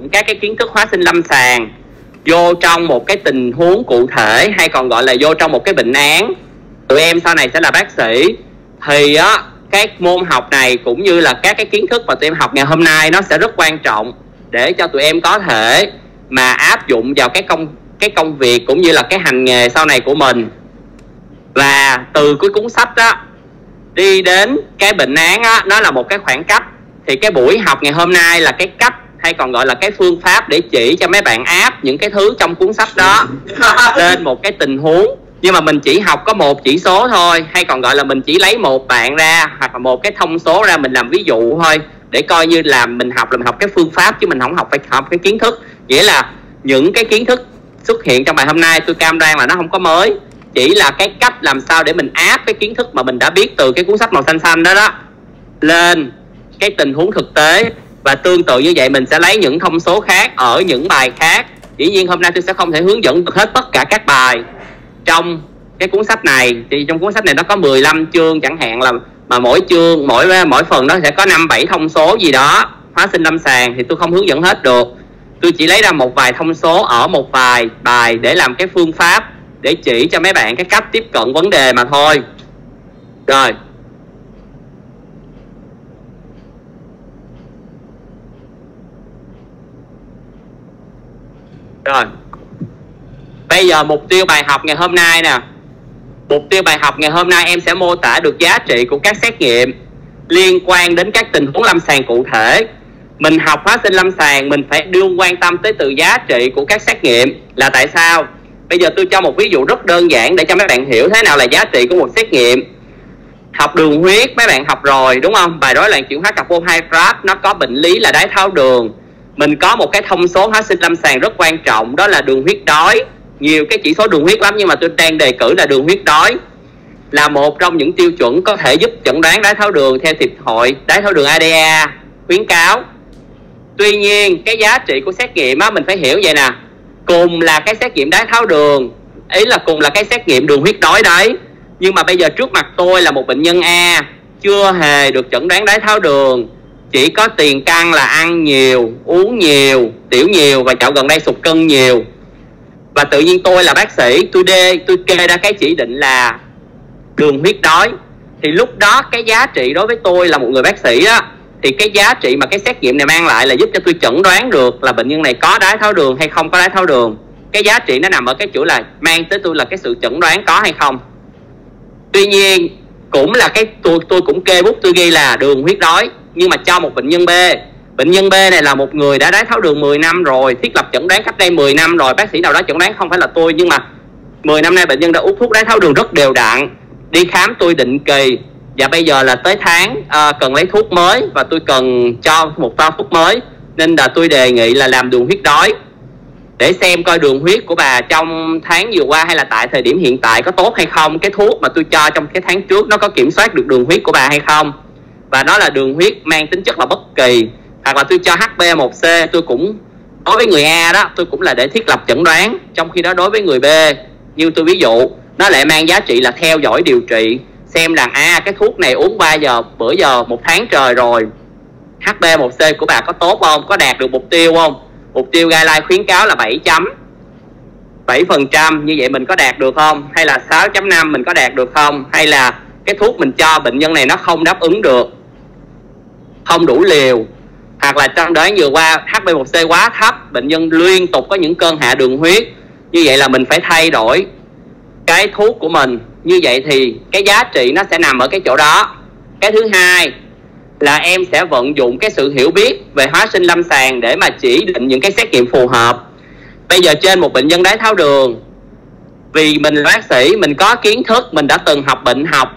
dụng các cái kiến thức hóa sinh lâm sàng vô trong một cái tình huống cụ thể hay còn gọi là vô trong một cái bệnh án. Tụi em sau này sẽ là bác sĩ. Thì á các môn học này cũng như là các cái kiến thức mà tụi em học ngày hôm nay nó sẽ rất quan trọng để cho tụi em có thể mà áp dụng vào cái công cái công việc cũng như là cái hành nghề sau này của mình. Và từ cái cuốn sách đó đi đến cái bệnh án á, nó là một cái khoảng cách. Thì cái buổi học ngày hôm nay là cái cách hay còn gọi là cái phương pháp để chỉ cho mấy bạn áp những cái thứ trong cuốn sách đó lên một cái tình huống. Nhưng mà mình chỉ học có một chỉ số thôi hay còn gọi là mình chỉ lấy một bạn ra hoặc là một cái thông số ra mình làm ví dụ thôi để coi như là mình học là mình học cái phương pháp chứ mình không học phải học cái kiến thức. Nghĩa là những cái kiến thức xuất hiện trong bài hôm nay tôi cam đoan là nó không có mới. Chỉ là cái cách làm sao để mình áp cái kiến thức mà mình đã biết từ cái cuốn sách màu xanh xanh đó đó lên cái tình huống thực tế và tương tự như vậy, mình sẽ lấy những thông số khác ở những bài khác. Dĩ nhiên hôm nay tôi sẽ không thể hướng dẫn được hết tất cả các bài trong cái cuốn sách này. Thì trong cuốn sách này nó có 15 chương chẳng hạn là mà mỗi chương, mỗi mỗi phần nó sẽ có năm, bảy thông số gì đó hóa sinh lâm sàng, thì tôi không hướng dẫn hết được. Tôi chỉ lấy ra một vài thông số ở một vài bài để làm cái phương pháp để chỉ cho mấy bạn cái cách tiếp cận vấn đề mà thôi. Rồi. Rồi. Bây giờ mục tiêu bài học ngày hôm nay nè. Mục tiêu bài học ngày hôm nay em sẽ mô tả được giá trị của các xét nghiệm liên quan đến các tình huống lâm sàng cụ thể. Mình học hóa sinh lâm sàng, mình phải đương quan tâm tới từ giá trị của các xét nghiệm là tại sao? Bây giờ tôi cho một ví dụ rất đơn giản để cho mấy bạn hiểu thế nào là giá trị của một xét nghiệm. Học đường huyết, mấy bạn học rồi, đúng không? Bài rối loạn chuyển hóa carbohydrate nó có bệnh lý là đái tháo đường mình có một cái thông số hóa sinh lâm sàng rất quan trọng, đó là đường huyết đói. Nhiều cái chỉ số đường huyết lắm, nhưng mà tôi đang đề cử là đường huyết đói. Là một trong những tiêu chuẩn có thể giúp chẩn đoán đái tháo đường theo hiệp hội đái tháo đường ADA khuyến cáo. Tuy nhiên, cái giá trị của xét nghiệm á, mình phải hiểu vậy nè. Cùng là cái xét nghiệm đái tháo đường, ý là cùng là cái xét nghiệm đường huyết đói đấy. Nhưng mà bây giờ trước mặt tôi là một bệnh nhân A, chưa hề được chẩn đoán đái tháo đường chỉ có tiền căn là ăn nhiều, uống nhiều, tiểu nhiều và dạo gần đây sụt cân nhiều. Và tự nhiên tôi là bác sĩ, tôi đê, tôi kê ra cái chỉ định là đường huyết đói. Thì lúc đó cái giá trị đối với tôi là một người bác sĩ á, thì cái giá trị mà cái xét nghiệm này mang lại là giúp cho tôi chẩn đoán được là bệnh nhân này có đái tháo đường hay không có đái tháo đường. Cái giá trị nó nằm ở cái chỗ là mang tới tôi là cái sự chẩn đoán có hay không. Tuy nhiên, cũng là cái tôi tôi cũng kê bút, tôi ghi là đường huyết đói nhưng mà cho một bệnh nhân B. Bệnh nhân B này là một người đã đái tháo đường 10 năm rồi thiết lập chẩn đoán cách đây 10 năm rồi. Bác sĩ nào đó chẩn đoán không phải là tôi nhưng mà 10 năm nay bệnh nhân đã uống thuốc đái tháo đường rất đều đặn. Đi khám tôi định kỳ. Và bây giờ là tới tháng uh, cần lấy thuốc mới và tôi cần cho một toa thuốc mới. Nên là tôi đề nghị là làm đường huyết đói. Để xem coi đường huyết của bà trong tháng vừa qua hay là tại thời điểm hiện tại có tốt hay không. Cái thuốc mà tôi cho trong cái tháng trước nó có kiểm soát được đường huyết của bà hay không và nó là đường huyết mang tính chất là bất kỳ. Hoặc là tôi cho HB1C tôi cũng đối với người A đó tôi cũng là để thiết lập chẩn đoán trong khi đó đối với người B. Như tôi ví dụ nó lại mang giá trị là theo dõi điều trị xem là a à, cái thuốc này uống 3 giờ bữa giờ một tháng trời rồi. HB1C của bà có tốt không? Có đạt được mục tiêu không? Mục tiêu guideline khuyến cáo là 7 chấm 7 phần trăm. Như vậy mình có đạt được không? Hay là 6.5 mình có đạt được không? Hay là cái thuốc mình cho bệnh nhân này nó không đáp ứng được? Không đủ liều, hoặc là trong đấy vừa qua HB1C quá thấp, bệnh nhân liên tục có những cơn hạ đường huyết, như vậy là mình phải thay đổi cái thuốc của mình. Như vậy thì cái giá trị nó sẽ nằm ở cái chỗ đó. Cái thứ hai là em sẽ vận dụng cái sự hiểu biết về hóa sinh lâm sàng để mà chỉ định những cái xét nghiệm phù hợp. Bây giờ trên một bệnh nhân đái tháo đường, vì mình là bác sĩ, mình có kiến thức, mình đã từng học bệnh học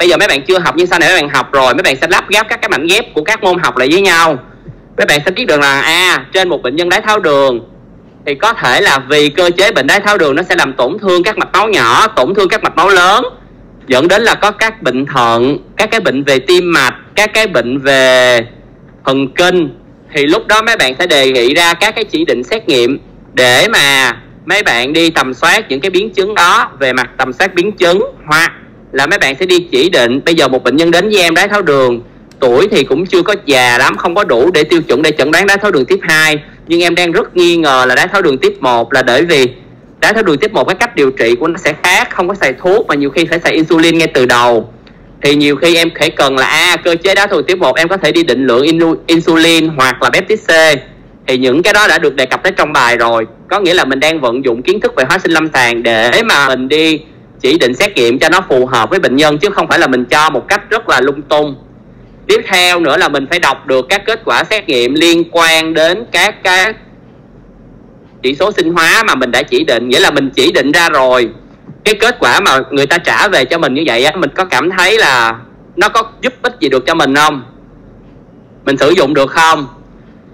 bây giờ mấy bạn chưa học nhưng sau này mấy bạn học rồi mấy bạn sẽ lắp ghép các cái mảnh ghép của các môn học lại với nhau. Mấy bạn sẽ biết được là a à, trên một bệnh nhân đái tháo đường thì có thể là vì cơ chế bệnh đái tháo đường nó sẽ làm tổn thương các mạch máu nhỏ tổn thương các mạch máu lớn dẫn đến là có các bệnh thận các cái bệnh về tim mạch các cái bệnh về thần kinh. Thì lúc đó mấy bạn sẽ đề nghị ra các cái chỉ định xét nghiệm để mà mấy bạn đi tầm soát những cái biến chứng đó về mặt tầm soát biến chứng hoặc là mấy bạn sẽ đi chỉ định. Bây giờ một bệnh nhân đến với em đái tháo đường. Tuổi thì cũng chưa có già lắm không có đủ để tiêu chuẩn để chẩn đoán đái tháo đường tiếp 2 nhưng em đang rất nghi ngờ là đái tháo đường tiếp 1 là bởi vì đái tháo đường tiếp 1 cái cách điều trị của nó sẽ khác không có xài thuốc mà nhiều khi phải xài insulin ngay từ đầu. Thì nhiều khi em phải cần là a à, cơ chế đái tháo đường tiếp 1 em có thể đi định lượng insulin hoặc là peptide C. Thì những cái đó đã được đề cập tới trong bài rồi. Có nghĩa là mình đang vận dụng kiến thức về hóa sinh lâm sàng để mà mình đi chỉ định xét nghiệm cho nó phù hợp với bệnh nhân chứ không phải là mình cho một cách rất là lung tung. Tiếp theo nữa là mình phải đọc được các kết quả xét nghiệm liên quan đến các cái chỉ số sinh hóa mà mình đã chỉ định. Nghĩa là mình chỉ định ra rồi, cái kết quả mà người ta trả về cho mình như vậy á, mình có cảm thấy là nó có giúp ích gì được cho mình không? Mình sử dụng được không?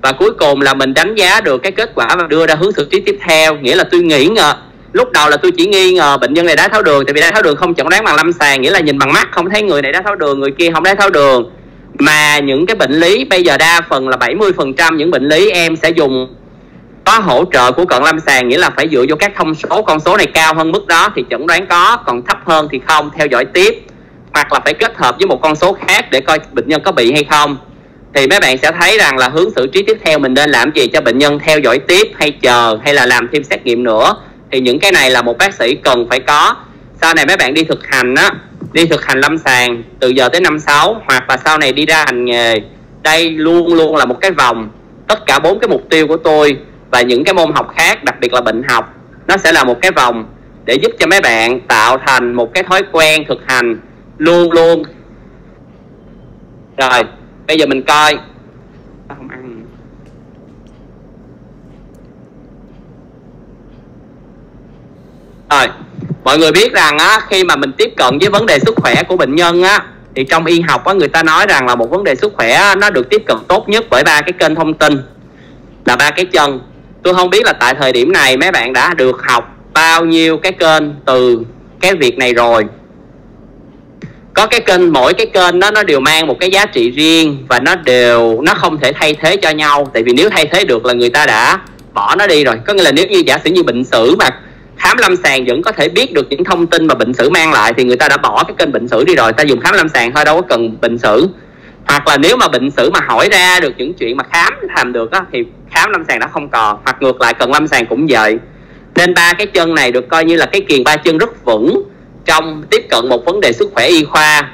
Và cuối cùng là mình đánh giá được cái kết quả và đưa ra hướng xử trí tiếp theo, nghĩa là tôi nghĩ ngờ lúc đầu là tôi chỉ nghi ngờ bệnh nhân này đái tháo đường, tại vì đái tháo đường không chẩn đoán bằng lâm sàng, nghĩa là nhìn bằng mắt, không thấy người này đái tháo đường, người kia không đái tháo đường. Mà những cái bệnh lý bây giờ đa phần là 70% những bệnh lý em sẽ dùng có hỗ trợ của cận lâm sàng, nghĩa là phải dựa vô các thông số, con số này cao hơn mức đó thì chẩn đoán có, còn thấp hơn thì không, theo dõi tiếp. Hoặc là phải kết hợp với một con số khác để coi bệnh nhân có bị hay không. Thì mấy bạn sẽ thấy rằng là hướng xử trí tiếp theo mình nên làm gì cho bệnh nhân theo dõi tiếp hay chờ hay là làm thêm xét nghiệm nữa thì những cái này là một bác sĩ cần phải có. Sau này mấy bạn đi thực hành á, đi thực hành lâm sàng từ giờ tới năm sáu, hoặc là sau này đi ra hành nghề, đây luôn luôn là một cái vòng. Tất cả bốn cái mục tiêu của tôi và những cái môn học khác, đặc biệt là bệnh học, nó sẽ là một cái vòng để giúp cho mấy bạn tạo thành một cái thói quen thực hành luôn luôn. Rồi, bây giờ mình coi không ăn rồi, mọi người biết rằng á, khi mà mình tiếp cận với vấn đề sức khỏe của bệnh nhân á, thì trong y học á, người ta nói rằng là một vấn đề sức khỏe nó được tiếp cận tốt nhất bởi ba cái kênh thông tin, là ba cái chân. Tôi không biết là tại thời điểm này mấy bạn đã được học bao nhiêu cái kênh từ cái việc này rồi. Có cái kênh, mỗi cái kênh đó, nó đều mang một cái giá trị riêng và nó đều, nó không thể thay thế cho nhau. Tại vì nếu thay thế được là người ta đã bỏ nó đi rồi. Có nghĩa là nếu như giả sử như bệnh sử mà khám lâm sàng vẫn có thể biết được những thông tin mà bệnh sử mang lại thì người ta đã bỏ cái kênh bệnh sử đi rồi. Ta dùng khám lâm sàng thôi, đâu có cần bệnh sử. Hoặc là nếu mà bệnh sử mà hỏi ra được những chuyện mà khám làm được á, thì khám lâm sàng đã không còn. Hoặc ngược lại, cần lâm sàng cũng vậy nên ba cái chân này được coi như là cái kiền ba chân rất vững trong tiếp cận một vấn đề sức khỏe y khoa.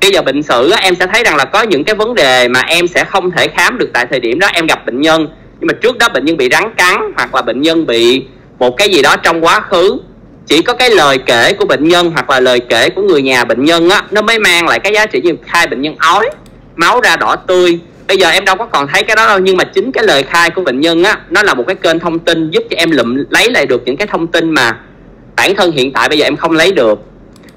Bây giờ bệnh sử em sẽ thấy rằng là có những cái vấn đề mà em sẽ không thể khám được tại thời điểm đó em gặp bệnh nhân. Nhưng mà trước đó bệnh nhân bị rắn cắn hoặc là bệnh nhân bị một cái gì đó trong quá khứ, chỉ có cái lời kể của bệnh nhân hoặc là lời kể của người nhà bệnh nhân á, nó mới mang lại cái giá trị như khai bệnh nhân ói, máu ra đỏ tươi. Bây giờ em đâu có còn thấy cái đó đâu, nhưng mà chính cái lời khai của bệnh nhân á, nó là một cái kênh thông tin giúp cho em lụm, lấy lại được những cái thông tin mà bản thân hiện tại bây giờ em không lấy được.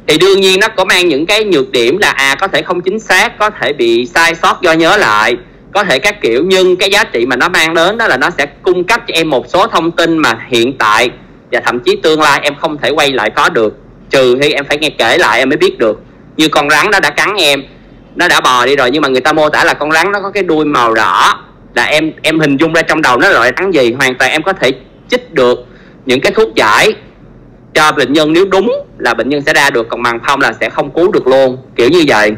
Thì đương nhiên nó có mang những cái nhược điểm là à có thể không chính xác, có thể bị sai sót do nhớ lại có thể các kiểu, nhưng cái giá trị mà nó mang đến đó là nó sẽ cung cấp cho em một số thông tin mà hiện tại và thậm chí tương lai em không thể quay lại có được. Trừ khi em phải nghe kể lại em mới biết được. Như con rắn nó đã cắn em, nó đã bò đi rồi nhưng mà người ta mô tả là con rắn nó có cái đuôi màu đỏ. Là em em hình dung ra trong đầu nó loại rắn gì, hoàn toàn em có thể chích được những cái thuốc giải cho bệnh nhân. Nếu đúng là bệnh nhân sẽ ra được, còn bằng không là sẽ không cứu được luôn. Kiểu như vậy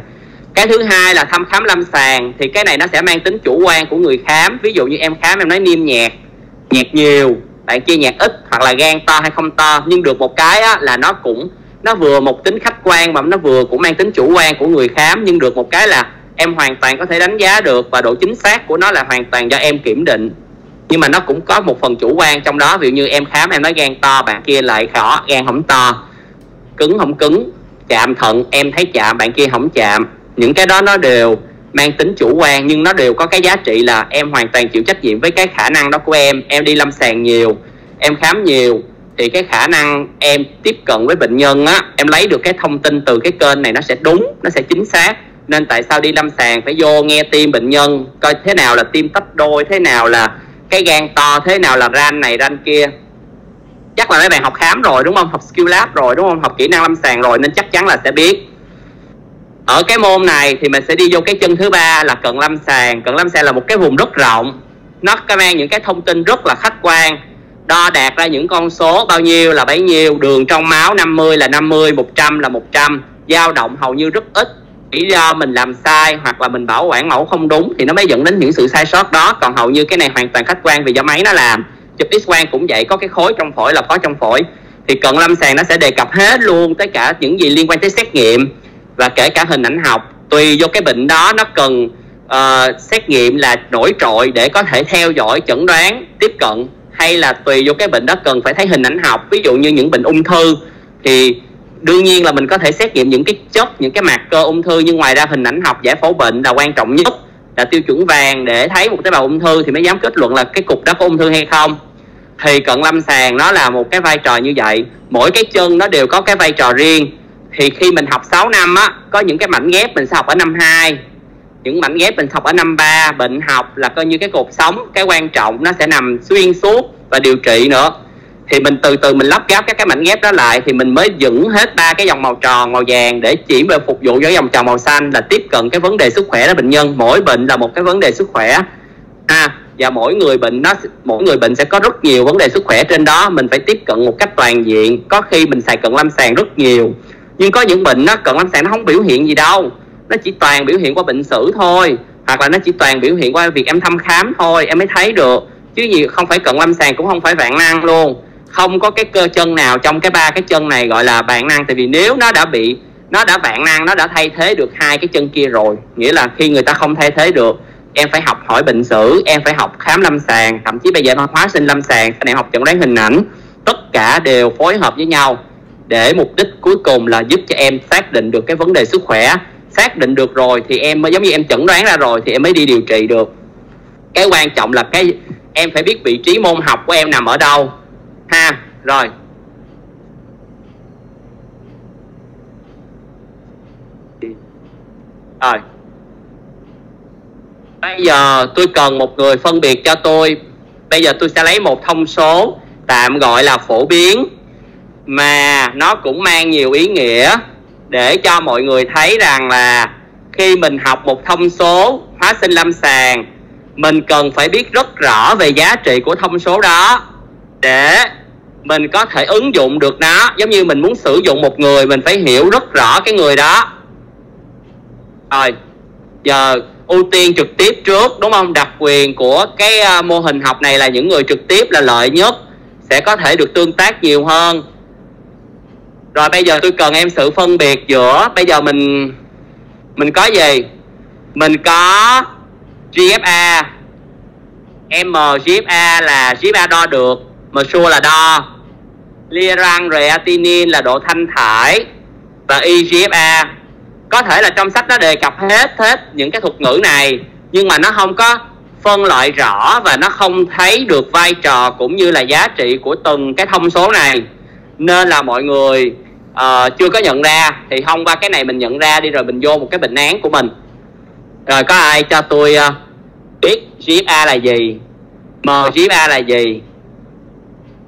cái thứ hai là thăm khám lâm sàng. Thì cái này nó sẽ mang tính chủ quan của người khám. Ví dụ như em khám em nói niêm nhạc. Nhạc nhiều. Bạn chia nhạc ít hoặc là gan to hay không to. Nhưng được một cái á, là nó cũng nó vừa một tính khách quan mà nó vừa cũng mang tính chủ quan của người khám. Nhưng được một cái là em hoàn toàn có thể đánh giá được và độ chính xác của nó là hoàn toàn do em kiểm định. Nhưng mà nó cũng có một phần chủ quan trong đó. Ví dụ như em khám em nói gan to bạn kia lại khó gan không to. Cứng không cứng chạm thận em thấy chạm bạn kia không chạm những cái đó nó đều mang tính chủ quan, nhưng nó đều có cái giá trị là em hoàn toàn chịu trách nhiệm với cái khả năng đó của em. Em đi lâm sàng nhiều, em khám nhiều, thì cái khả năng em tiếp cận với bệnh nhân á, em lấy được cái thông tin từ cái kênh này nó sẽ đúng, nó sẽ chính xác. Nên tại sao đi lâm sàng phải vô nghe tim bệnh nhân, coi thế nào là tim tách đôi, thế nào là cái gan to, thế nào là ran này, ran kia. Chắc là mấy bạn học khám rồi, đúng không? Học skill lab rồi, đúng không? Học kỹ năng lâm sàng rồi, nên chắc chắn là sẽ biết ở cái môn này thì mình sẽ đi vô cái chân thứ ba là cận lâm sàng. Cận lâm sàng là một cái vùng rất rộng. Nó có mang những cái thông tin rất là khách quan. Đo đạt ra những con số bao nhiêu là bấy nhiêu, đường trong máu 50 là 50 100 là 100 dao động hầu như rất ít. Chỉ do mình làm sai hoặc là mình bảo quản mẫu không đúng thì nó mới dẫn đến những sự sai sót đó. Còn hầu như cái này hoàn toàn khách quan vì do máy nó làm. Chụp x quang cũng vậy, có cái khối trong phổi là có trong phổi. Thì cận lâm sàng nó sẽ đề cập hết luôn tất cả những gì liên quan tới xét nghiệm và kể cả hình ảnh học tùy vô cái bệnh đó nó cần uh, xét nghiệm là nổi trội để có thể theo dõi chẩn đoán tiếp cận hay là tùy vô cái bệnh đó cần phải thấy hình ảnh học. Ví dụ như những bệnh ung thư thì đương nhiên là mình có thể xét nghiệm những cái chất những cái mạc cơ ung thư nhưng ngoài ra hình ảnh học giải phẫu bệnh là quan trọng nhất là tiêu chuẩn vàng để thấy một tế bào ung thư thì mới dám kết luận là cái cục đó có ung thư hay không. Thì cận lâm sàng nó là một cái vai trò như vậy. Mỗi cái chân nó đều có cái vai trò riêng thì khi mình học 6 năm á có những cái mảnh ghép mình sẽ học ở năm 2 những mảnh ghép mình học ở năm 3 bệnh học là coi như cái cột sống cái quan trọng nó sẽ nằm xuyên suốt và điều trị nữa. Thì mình từ từ mình lắp ghép các cái mảnh ghép đó lại thì mình mới dựng hết ba cái dòng màu tròn màu vàng để chỉ về phục vụ cho dòng tròn màu xanh là tiếp cận cái vấn đề sức khỏe đó bệnh nhân. Mỗi bệnh là một cái vấn đề sức khỏe. À, và mỗi người bệnh nó mỗi người bệnh sẽ có rất nhiều vấn đề sức khỏe trên đó. Mình phải tiếp cận một cách toàn diện. Có khi mình xài cận lâm sàng rất nhiều nhưng có những bệnh nó cận lâm sàng nó không biểu hiện gì đâu. Nó chỉ toàn biểu hiện qua bệnh sử thôi. Hoặc là nó chỉ toàn biểu hiện qua việc em thăm khám thôi, em mới thấy được. Chứ gì, không phải cận lâm sàng, cũng không phải vạn năng luôn. Không có cái cơ chân nào trong cái ba cái chân này gọi là vạn năng. Tại vì nếu nó đã bị, nó đã vạn năng, nó đã thay thế được hai cái chân kia rồi, nghĩa là khi người ta không thay thế được, em phải học hỏi bệnh sử, em phải học khám lâm sàng. Thậm chí bây giờ nó hóa sinh lâm sàng, sau này học chẩn đoán hình ảnh, tất cả đều phối hợp với nhau để mục đích cuối cùng là giúp cho em xác định được cái vấn đề sức khỏe. Xác định được rồi thì em mới, giống như em chẩn đoán ra rồi thì em mới đi điều trị được. Cái quan trọng là cái, em phải biết vị trí môn học của em nằm ở đâu. Ha, rồi. Rồi. Bây giờ tôi cần một người phân biệt cho tôi. Bây giờ tôi sẽ lấy một thông số tạm gọi là phổ biến. Mà nó cũng mang nhiều ý nghĩa để cho mọi người thấy rằng là khi mình học một thông số hóa sinh lâm sàng, mình cần phải biết rất rõ về giá trị của thông số đó để mình có thể ứng dụng được nó. Giống như mình muốn sử dụng một người, mình phải hiểu rất rõ cái người đó. Rồi, giờ ưu tiên trực tiếp trước, đúng không? Đặc quyền của cái ờ, mô hình học này là những người trực tiếp là lợi nhất, sẽ có thể được tương tác nhiều hơn rồi bây giờ tôi cần em sự phân biệt giữa, bây giờ mình mình có gì? Mình có GFA M GFA là GFA đo được mà sure là đo. Lirang reatinin là độ thanh thải. Và Igfa có thể là trong sách nó đề cập hết hết những cái thuật ngữ này, nhưng mà nó không có phân loại rõ và nó không thấy được vai trò cũng như là giá trị của từng cái thông số này nên là mọi người uh, chưa có nhận ra thì thông qua cái này mình nhận ra đi rồi mình vô một cái bệnh án của mình. Rồi có ai cho tôi uh, biết GFA là gì? MGFA là gì?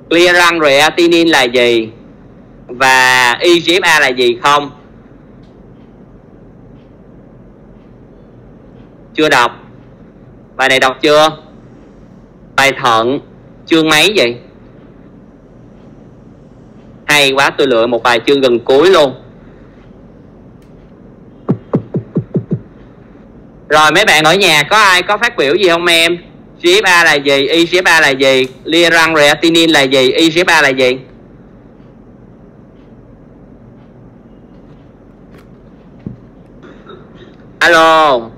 Clearance reatinin là gì? Và EGFA là gì không? Chưa đọc. Bài này đọc chưa? Bài thận chương mấy vậy? Hay quá, tôi lựa một bài chương gần cuối luôn. Rồi, mấy bạn ở nhà có ai có phát biểu gì không em? GFA là gì? EGFA là gì? Liran reatinin là gì? EGFA là gì? Alo.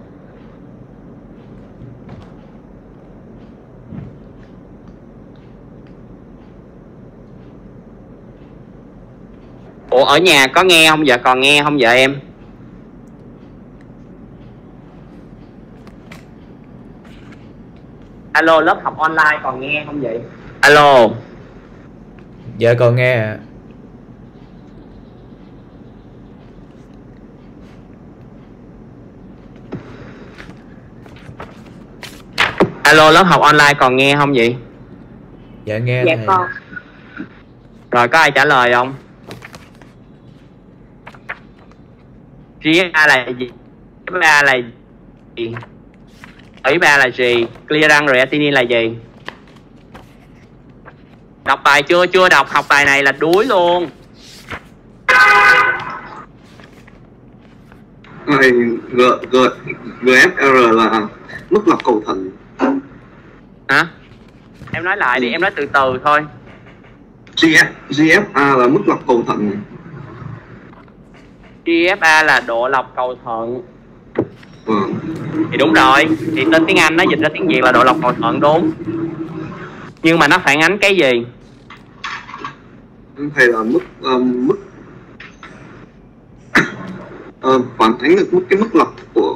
Ủa ở nhà có nghe không? Dạ còn nghe không dạ em? Alo lớp học online còn nghe không vậy? Alo. Dạ còn nghe ạ. Alo lớp học online còn nghe không vậy? Dạ nghe dạ thầy. con. Rồi có ai trả lời không GA là gì? GA là gì? Ủy ba là gì? Clearance reatinin là gì? Đọc bài chưa? Chưa đọc. Học bài này là đuối luôn. Vậy G, G, GFR là mức lọc cầu thận hả? Em nói lại đi. Em nói từ từ thôi. GF, GFA là mức lọc cầu thận GFA là độ lọc cầu thận Vâng. thì đúng rồi thì tên tiếng Anh nó dịch ra tiếng Việt là độ lọc cầu thận đúng nhưng mà nó phản ánh cái gì Thầy là mức um, mức Ờ, phản ánh được mức cái mức lọc của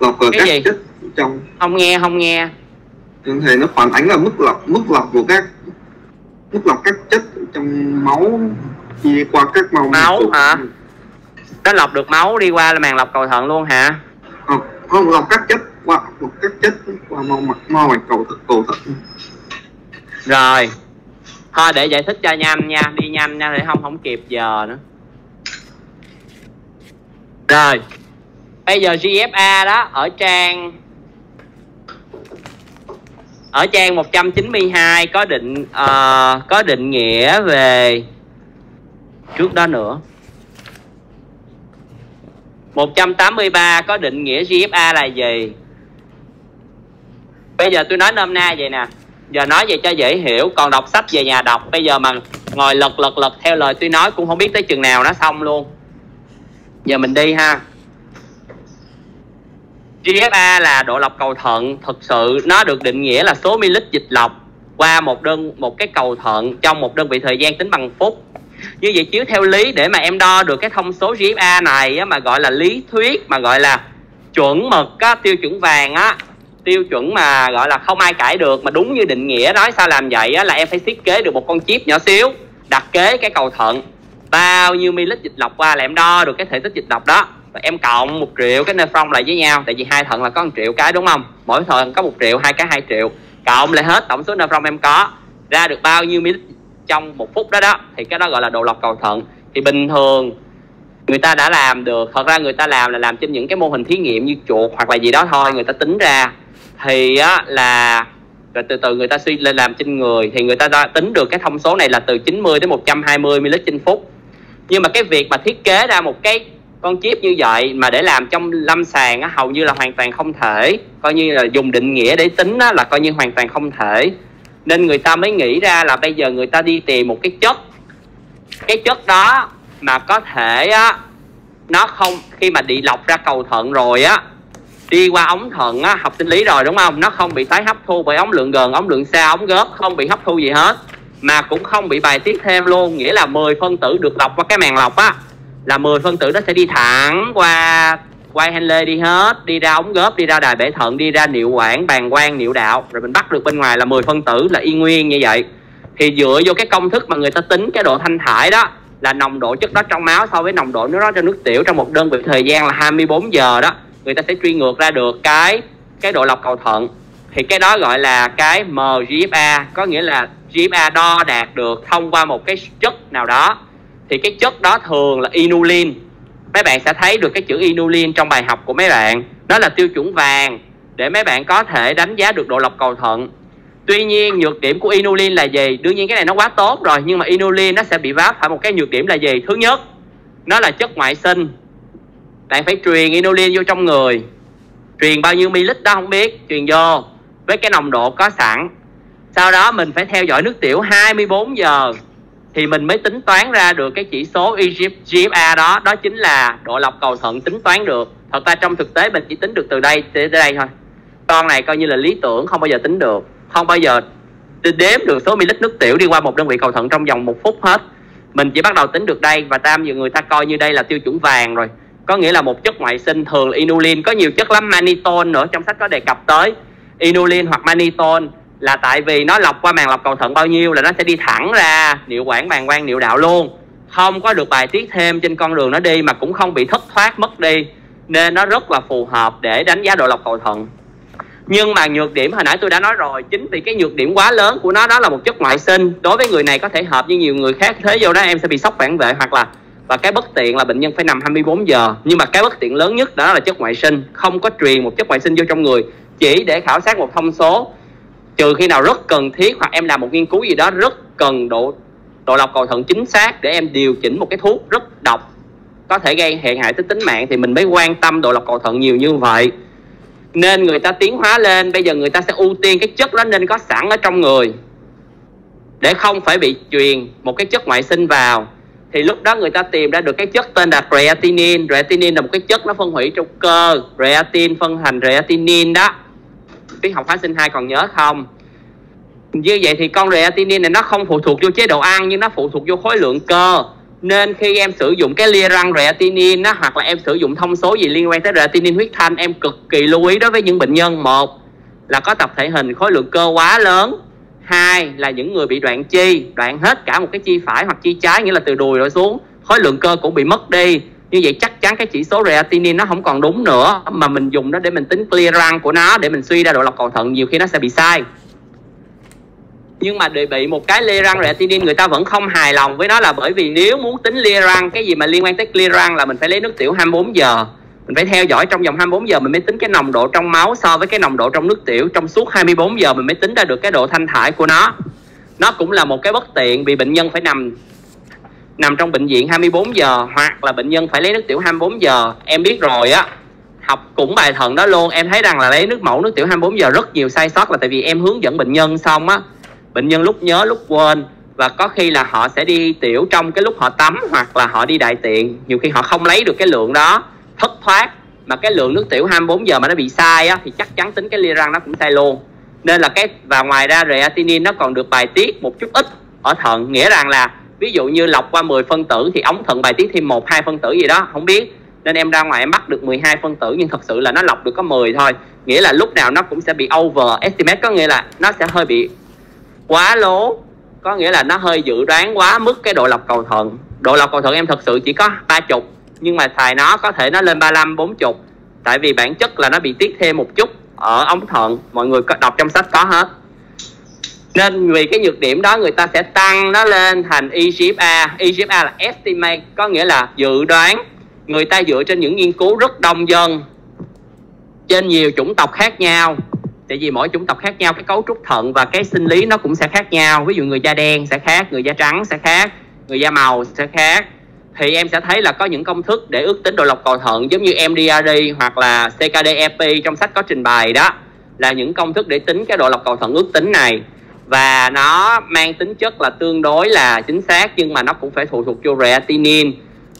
lọc Cái các gì? chất trong không nghe không nghe Thưa thầy nó phản ánh là mức lọc mức lọc của các mức lọc các chất trong máu đi qua các màu Máu hả? Nó lọc được máu đi qua là màng lọc cầu thận luôn hả? Không, không lọc các chất qua lọc các chất qua mau mạch mau mạch cầu thận cầu thận. Rồi. Thôi để giải thích cho nhanh nha đi nhanh nha để không không kịp giờ nữa. Rồi. Bây giờ GFA đó ở trang ở trang 192 có định ờ, có định nghĩa về trước đó nữa 183 có định nghĩa GFA là gì? Bây giờ tôi nói nôm na vậy nè. Giờ nói vậy cho dễ hiểu. Còn đọc sách về nhà đọc. Bây giờ mà ngồi lật lật lật theo lời tôi nói cũng không biết tới chừng nào nó xong luôn. Giờ mình đi ha. GFA là độ lọc cầu thận. Thực sự, nó được định nghĩa là số ml dịch lọc qua một đơn, một cái cầu thận trong một đơn vị thời gian tính bằng phút như vậy chiếu theo lý để mà em đo được cái thông số GFA này á, mà gọi là lý thuyết mà gọi là chuẩn mực á, tiêu chuẩn vàng á. Tiêu chuẩn mà gọi là không ai cãi được mà đúng như định nghĩa nói sao làm vậy á, là em phải thiết kế được một con chip nhỏ xíu đặt kế cái cầu thận. Bao nhiêu ml dịch lọc qua là em đo được cái thể tích dịch lọc đó. Và em cộng một triệu cái nephron lại với nhau tại vì hai thận là có một triệu cái đúng không? Mỗi thận có một triệu hai cái hai triệu. Cộng lại hết tổng số nephron em có ra được bao nhiêu ml trong một phút đó đó thì cái đó gọi là độ lọc cầu thận. Thì bình thường người ta đã làm được thật ra người ta làm là làm trên những cái mô hình thí nghiệm như chuột hoặc là gì đó thôi người ta tính ra. Thì á là rồi từ từ người ta suy lên làm trên người thì người ta đã tính được cái thông số này là từ 90 đến 120 ml trên phút. Nhưng mà cái việc mà thiết kế ra một cái con chip như vậy mà để làm trong lâm sàng á, hầu như là hoàn toàn không thể. Coi như là dùng định nghĩa để tính á, là coi như hoàn toàn không thể nên người ta mới nghĩ ra là bây giờ người ta đi tìm một cái chất. Cái chất đó mà có thể á, nó không, khi mà bị lọc ra cầu thận rồi á, đi qua ống thận á, học sinh lý rồi đúng không? Nó không bị tái hấp thu bởi ống lượng gần, ống lượng xa, ống góp không bị hấp thu gì hết. Mà cũng không bị bài tiết thêm luôn, nghĩa là 10 phân tử được lọc qua cái màng lọc á, là 10 phân tử đó sẽ đi thẳng qua quay Henle đi hết, đi ra ống góp, đi ra đài bể thận, đi ra niệu quản bàng quang niệu đạo. Rồi mình bắt được bên ngoài là 10 phân tử, là y nguyên như vậy. Thì dựa vô cái công thức mà người ta tính cái độ thanh thải đó, là nồng độ chất đó trong máu so với nồng độ nước đó trong nước tiểu trong một đơn vị thời gian là 24 giờ đó, người ta sẽ truy ngược ra được cái cái độ lọc cầu thận. Thì cái đó gọi là cái MGFA có nghĩa là GFA đo đạt được thông qua một cái chất nào đó. Thì cái chất đó thường là inulin mấy bạn sẽ thấy được cái chữ inulin trong bài học của mấy bạn. Nó là tiêu chuẩn vàng để mấy bạn có thể đánh giá được độ lọc cầu thận. Tuy nhiên, nhược điểm của inulin là gì? Đương nhiên cái này nó quá tốt rồi, nhưng mà inulin nó sẽ bị vấp phải một cái nhược điểm là gì? Thứ nhất, nó là chất ngoại sinh. Bạn phải truyền inulin vô trong người. Truyền bao nhiêu ml đó không biết, truyền vô với cái nồng độ có sẵn. Sau đó mình phải theo dõi nước tiểu 24 giờ thì mình mới tính toán ra được cái chỉ số GFA đó đó chính là độ lọc cầu thận tính toán được. Thật ra trong thực tế mình chỉ tính được từ đây tới đây thôi. Con này coi như là lý tưởng, không bao giờ tính được. Không bao giờ đếm được số ml nước tiểu đi qua một đơn vị cầu thận trong vòng một phút hết. Mình chỉ bắt đầu tính được đây và tam giờ người ta coi như đây là tiêu chuẩn vàng rồi. Có nghĩa là một chất ngoại sinh thường là inulin, có nhiều chất lắm manitol nữa, trong sách có đề cập tới. Inulin hoặc manitol là tại vì nó lọc qua màng lọc cầu thận bao nhiêu là nó sẽ đi thẳng ra niệu quản bàng quang niệu đạo luôn. Không có được bài tiết thêm trên con đường nó đi mà cũng không bị thất thoát mất đi. Nên nó rất là phù hợp để đánh giá độ lọc cầu thận. Nhưng mà nhược điểm, hồi nãy tôi đã nói rồi, chính vì cái nhược điểm quá lớn của nó, đó là một chất ngoại sinh. Đối với người này có thể hợp với nhiều người khác, thế vô đó em sẽ bị sốc phản vệ hoặc là, và cái bất tiện là bệnh nhân phải nằm 24 giờ. Nhưng mà cái bất tiện lớn nhất đó là chất ngoại sinh. Không có truyền một chất ngoại sinh vô trong người. Chỉ để khảo sát một thông số trừ khi nào rất cần thiết hoặc em làm một nghiên cứu gì đó, rất cần độ độ lọc cầu thận chính xác để em điều chỉnh một cái thuốc rất độc, có thể gây hệ hại tới tính mạng, thì mình mới quan tâm độ lọc cầu thận nhiều như vậy. Nên người ta tiến hóa lên, bây giờ người ta sẽ ưu tiên cái chất đó nên có sẵn ở trong người. Để không phải bị truyền một cái chất ngoại sinh vào, thì lúc đó người ta tìm ra được cái chất tên là creatinine. Creatinine là một cái chất nó phân hủy trong cơ creatine phân thành creatinine đó tiết học hóa sinh hai còn nhớ không? Như vậy thì con creatinine này nó không phụ thuộc vô chế độ ăn, nhưng nó phụ thuộc vô khối lượng cơ. Nên khi em sử dụng cái lia răng creatinine nó hoặc là em sử dụng thông số gì liên quan tới creatinine huyết thanh, em cực kỳ lưu ý đối với những bệnh nhân. Một là có tập thể hình khối lượng cơ quá lớn. Hai là những người bị đoạn chi, đoạn hết cả một cái chi phải hoặc chi trái, nghĩa là từ đùi rồi xuống, khối lượng cơ cũng bị mất đi như vậy chắc chắn cái chỉ số creatinine nó không còn đúng nữa mà mình dùng nó để mình tính clear răng của nó, để mình suy ra độ lọc cầu thận, nhiều khi nó sẽ bị sai. Nhưng mà để bị một cái clear răng creatinine người ta vẫn không hài lòng với nó là bởi vì nếu muốn tính clear răng, cái gì mà liên quan tới clear răng là mình phải lấy nước tiểu 24 giờ. Mình phải theo dõi trong vòng 24 giờ mình mới tính cái nồng độ trong máu so với cái nồng độ trong nước tiểu trong suốt 24 giờ mình mới tính ra được cái độ thanh thải của nó. Nó cũng là một cái bất tiện vì bệnh nhân phải nằm nằm trong bệnh viện 24 giờ, hoặc là bệnh nhân phải lấy nước tiểu 24 giờ. Em biết rồi á, học cũng bài thận đó luôn. Em thấy rằng là lấy nước mẫu nước tiểu 24 giờ rất nhiều sai sót là tại vì em hướng dẫn bệnh nhân xong á. Bệnh nhân lúc nhớ, lúc quên, và có khi là họ sẽ đi tiểu trong cái lúc họ tắm hoặc là họ đi đại tiện. Nhiều khi họ không lấy được cái lượng đó, thất thoát. Mà cái lượng nước tiểu 24 giờ mà nó bị sai á, thì chắc chắn tính cái lia răng nó cũng sai luôn. Nên là cái, và ngoài ra reatinin nó còn được bài tiết một chút ít ở thận. Nghĩa rằng là ví dụ như lọc qua 10 phân tử thì ống thận bài tiết thêm một, hai phân tử gì đó, không biết. Nên em ra ngoài em bắt được 12 phân tử, nhưng thật sự là nó lọc được có 10 thôi. Nghĩa là lúc nào nó cũng sẽ bị over estimate có nghĩa là nó sẽ hơi bị quá lố. Có nghĩa là nó hơi dự đoán quá mức cái độ lọc cầu thận. Độ lọc cầu thận em thật sự chỉ có ba chục, nhưng mà xài nó có thể nó lên 35 40 tại vì bản chất là nó bị tiết thêm một chút ở ống thận. Mọi người có đọc trong sách có hết nên vì cái nhược điểm đó người ta sẽ tăng nó lên thành EGFA EGFA là estimate, có nghĩa là dự đoán. Người ta dựa trên những nghiên cứu rất đông dân, trên nhiều chủng tộc khác nhau. Tại vì mỗi chủng tộc khác nhau, cái cấu trúc thận và cái sinh lý nó cũng sẽ khác nhau. Ví dụ người da đen sẽ khác, người da trắng sẽ khác, người da màu sẽ khác. Thì em sẽ thấy là có những công thức để ước tính độ lọc cầu thận, giống như MDRD hoặc là CKDEP trong sách có trình bày đó, là những công thức để tính cái độ lọc cầu thận ước tính này và nó mang tính chất là tương đối là chính xác nhưng mà nó cũng phải phụ thuộc vô creatinine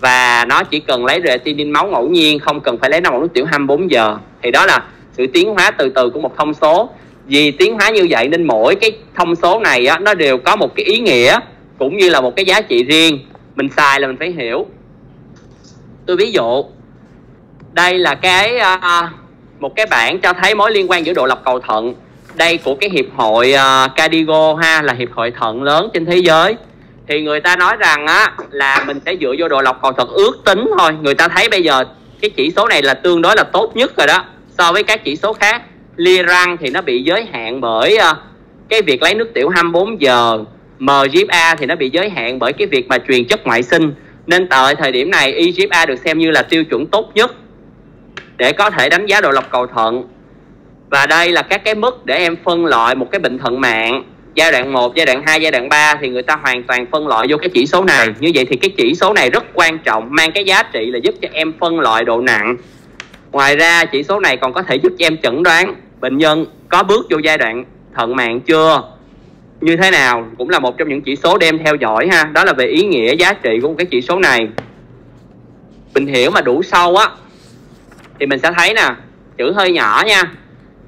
và nó chỉ cần lấy creatinine máu ngẫu nhiên không cần phải lấy máu nước tiểu 24 giờ. Thì đó là sự tiến hóa từ từ của một thông số. Vì tiến hóa như vậy nên mỗi cái thông số này á, nó đều có một cái ý nghĩa cũng như là một cái giá trị riêng. Mình xài là mình phải hiểu. Tôi ví dụ đây là cái uh, một cái bảng cho thấy mối liên quan giữa độ lọc cầu thận đây của cái hiệp hội à, uh, Cardigo ha là hiệp hội thận lớn trên thế giới. Thì người ta nói rằng á là mình sẽ dựa vô độ lọc cầu thận ước tính thôi. Người ta thấy bây giờ cái chỉ số này là tương đối là tốt nhất rồi đó so với các chỉ số khác. Lia răng thì nó bị giới hạn bởi uh, cái việc lấy nước tiểu 24 giờ. MGFA thì nó bị giới hạn bởi cái việc mà truyền chất ngoại sinh. Nên tại thời điểm này EGFA được xem như là tiêu chuẩn tốt nhất để có thể đánh giá độ lọc cầu thận và đây là các cái mức để em phân loại một cái bệnh thận mạng. Giai đoạn 1, giai đoạn 2, giai đoạn 3 thì người ta hoàn toàn phân loại vô cái chỉ số này. Như vậy thì cái chỉ số này rất quan trọng mang cái giá trị là giúp cho em phân loại độ nặng. Ngoài ra chỉ số này còn có thể giúp cho em chẩn đoán bệnh nhân có bước vô giai đoạn thận mạng chưa? Như thế nào? Cũng là một trong những chỉ số đem theo dõi ha. Đó là về ý nghĩa giá trị của một cái chỉ số này. Mình hiểu mà đủ sâu á thì mình sẽ thấy nè chữ hơi nhỏ nha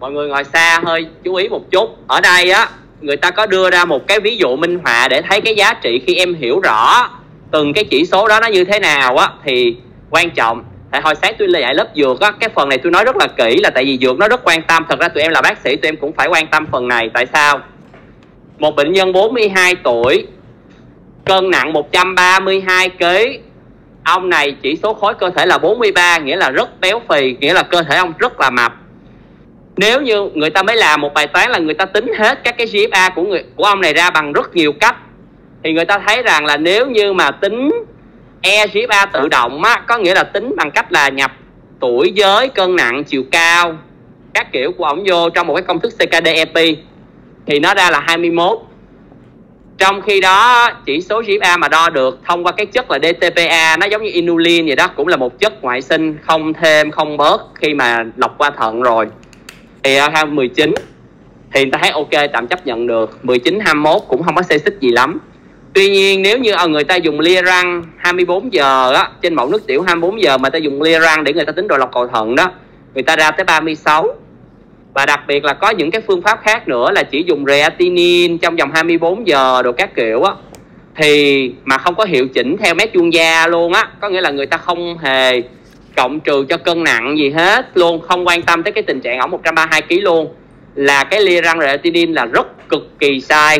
mọi người ngồi xa hơi chú ý một chút. Ở đây á, người ta có đưa ra một cái ví dụ minh họa để thấy cái giá trị khi em hiểu rõ từng cái chỉ số đó nó như thế nào á, thì quan trọng. Tại hồi sáng tôi dạy lớp dược á, cái phần này tôi nói rất là kỹ là tại vì dược nó rất quan tâm. Thật ra tụi em là bác sĩ, tụi em cũng phải quan tâm phần này. Tại sao? Một bệnh nhân 42 tuổi, cân nặng 132 kg ông này chỉ số khối cơ thể là 43 nghĩa là rất béo phì, nghĩa là cơ thể ông rất là mập nếu như người ta mới làm một bài toán là người ta tính hết các cái GFA của người của ông này ra bằng rất nhiều cách thì người ta thấy rằng là nếu như mà tính EGFA tự động á, có nghĩa là tính bằng cách là nhập tuổi giới cân nặng chiều cao các kiểu của ông vô trong một cái công thức CKDEP thì nó ra là 21 trong khi đó chỉ số GFA mà đo được thông qua cái chất là DTPA nó giống như inulin vậy đó cũng là một chất ngoại sinh không thêm không bớt khi mà lọc qua thận rồi thì à, uh, 19 thì người ta thấy ok tạm chấp nhận được. 19 21 cũng không có xê xích gì lắm. Tuy nhiên nếu như ờ, người ta dùng lia răng 24 giờ á trên mẫu nước tiểu 24 giờ mà ta dùng lia răng để người ta tính độ lọc cầu thận đó người ta ra tới 36 và đặc biệt là có những cái phương pháp khác nữa là chỉ dùng creatinine trong vòng 24 giờ đồ các kiểu á. Thì mà không có hiệu chỉnh theo mét vuông da luôn á có nghĩa là người ta không hề cộng trừ cho cân nặng gì hết luôn, không quan tâm tới cái tình trạng ổng 132 kg luôn. Là cái lia răng creatinine là rất cực kỳ sai.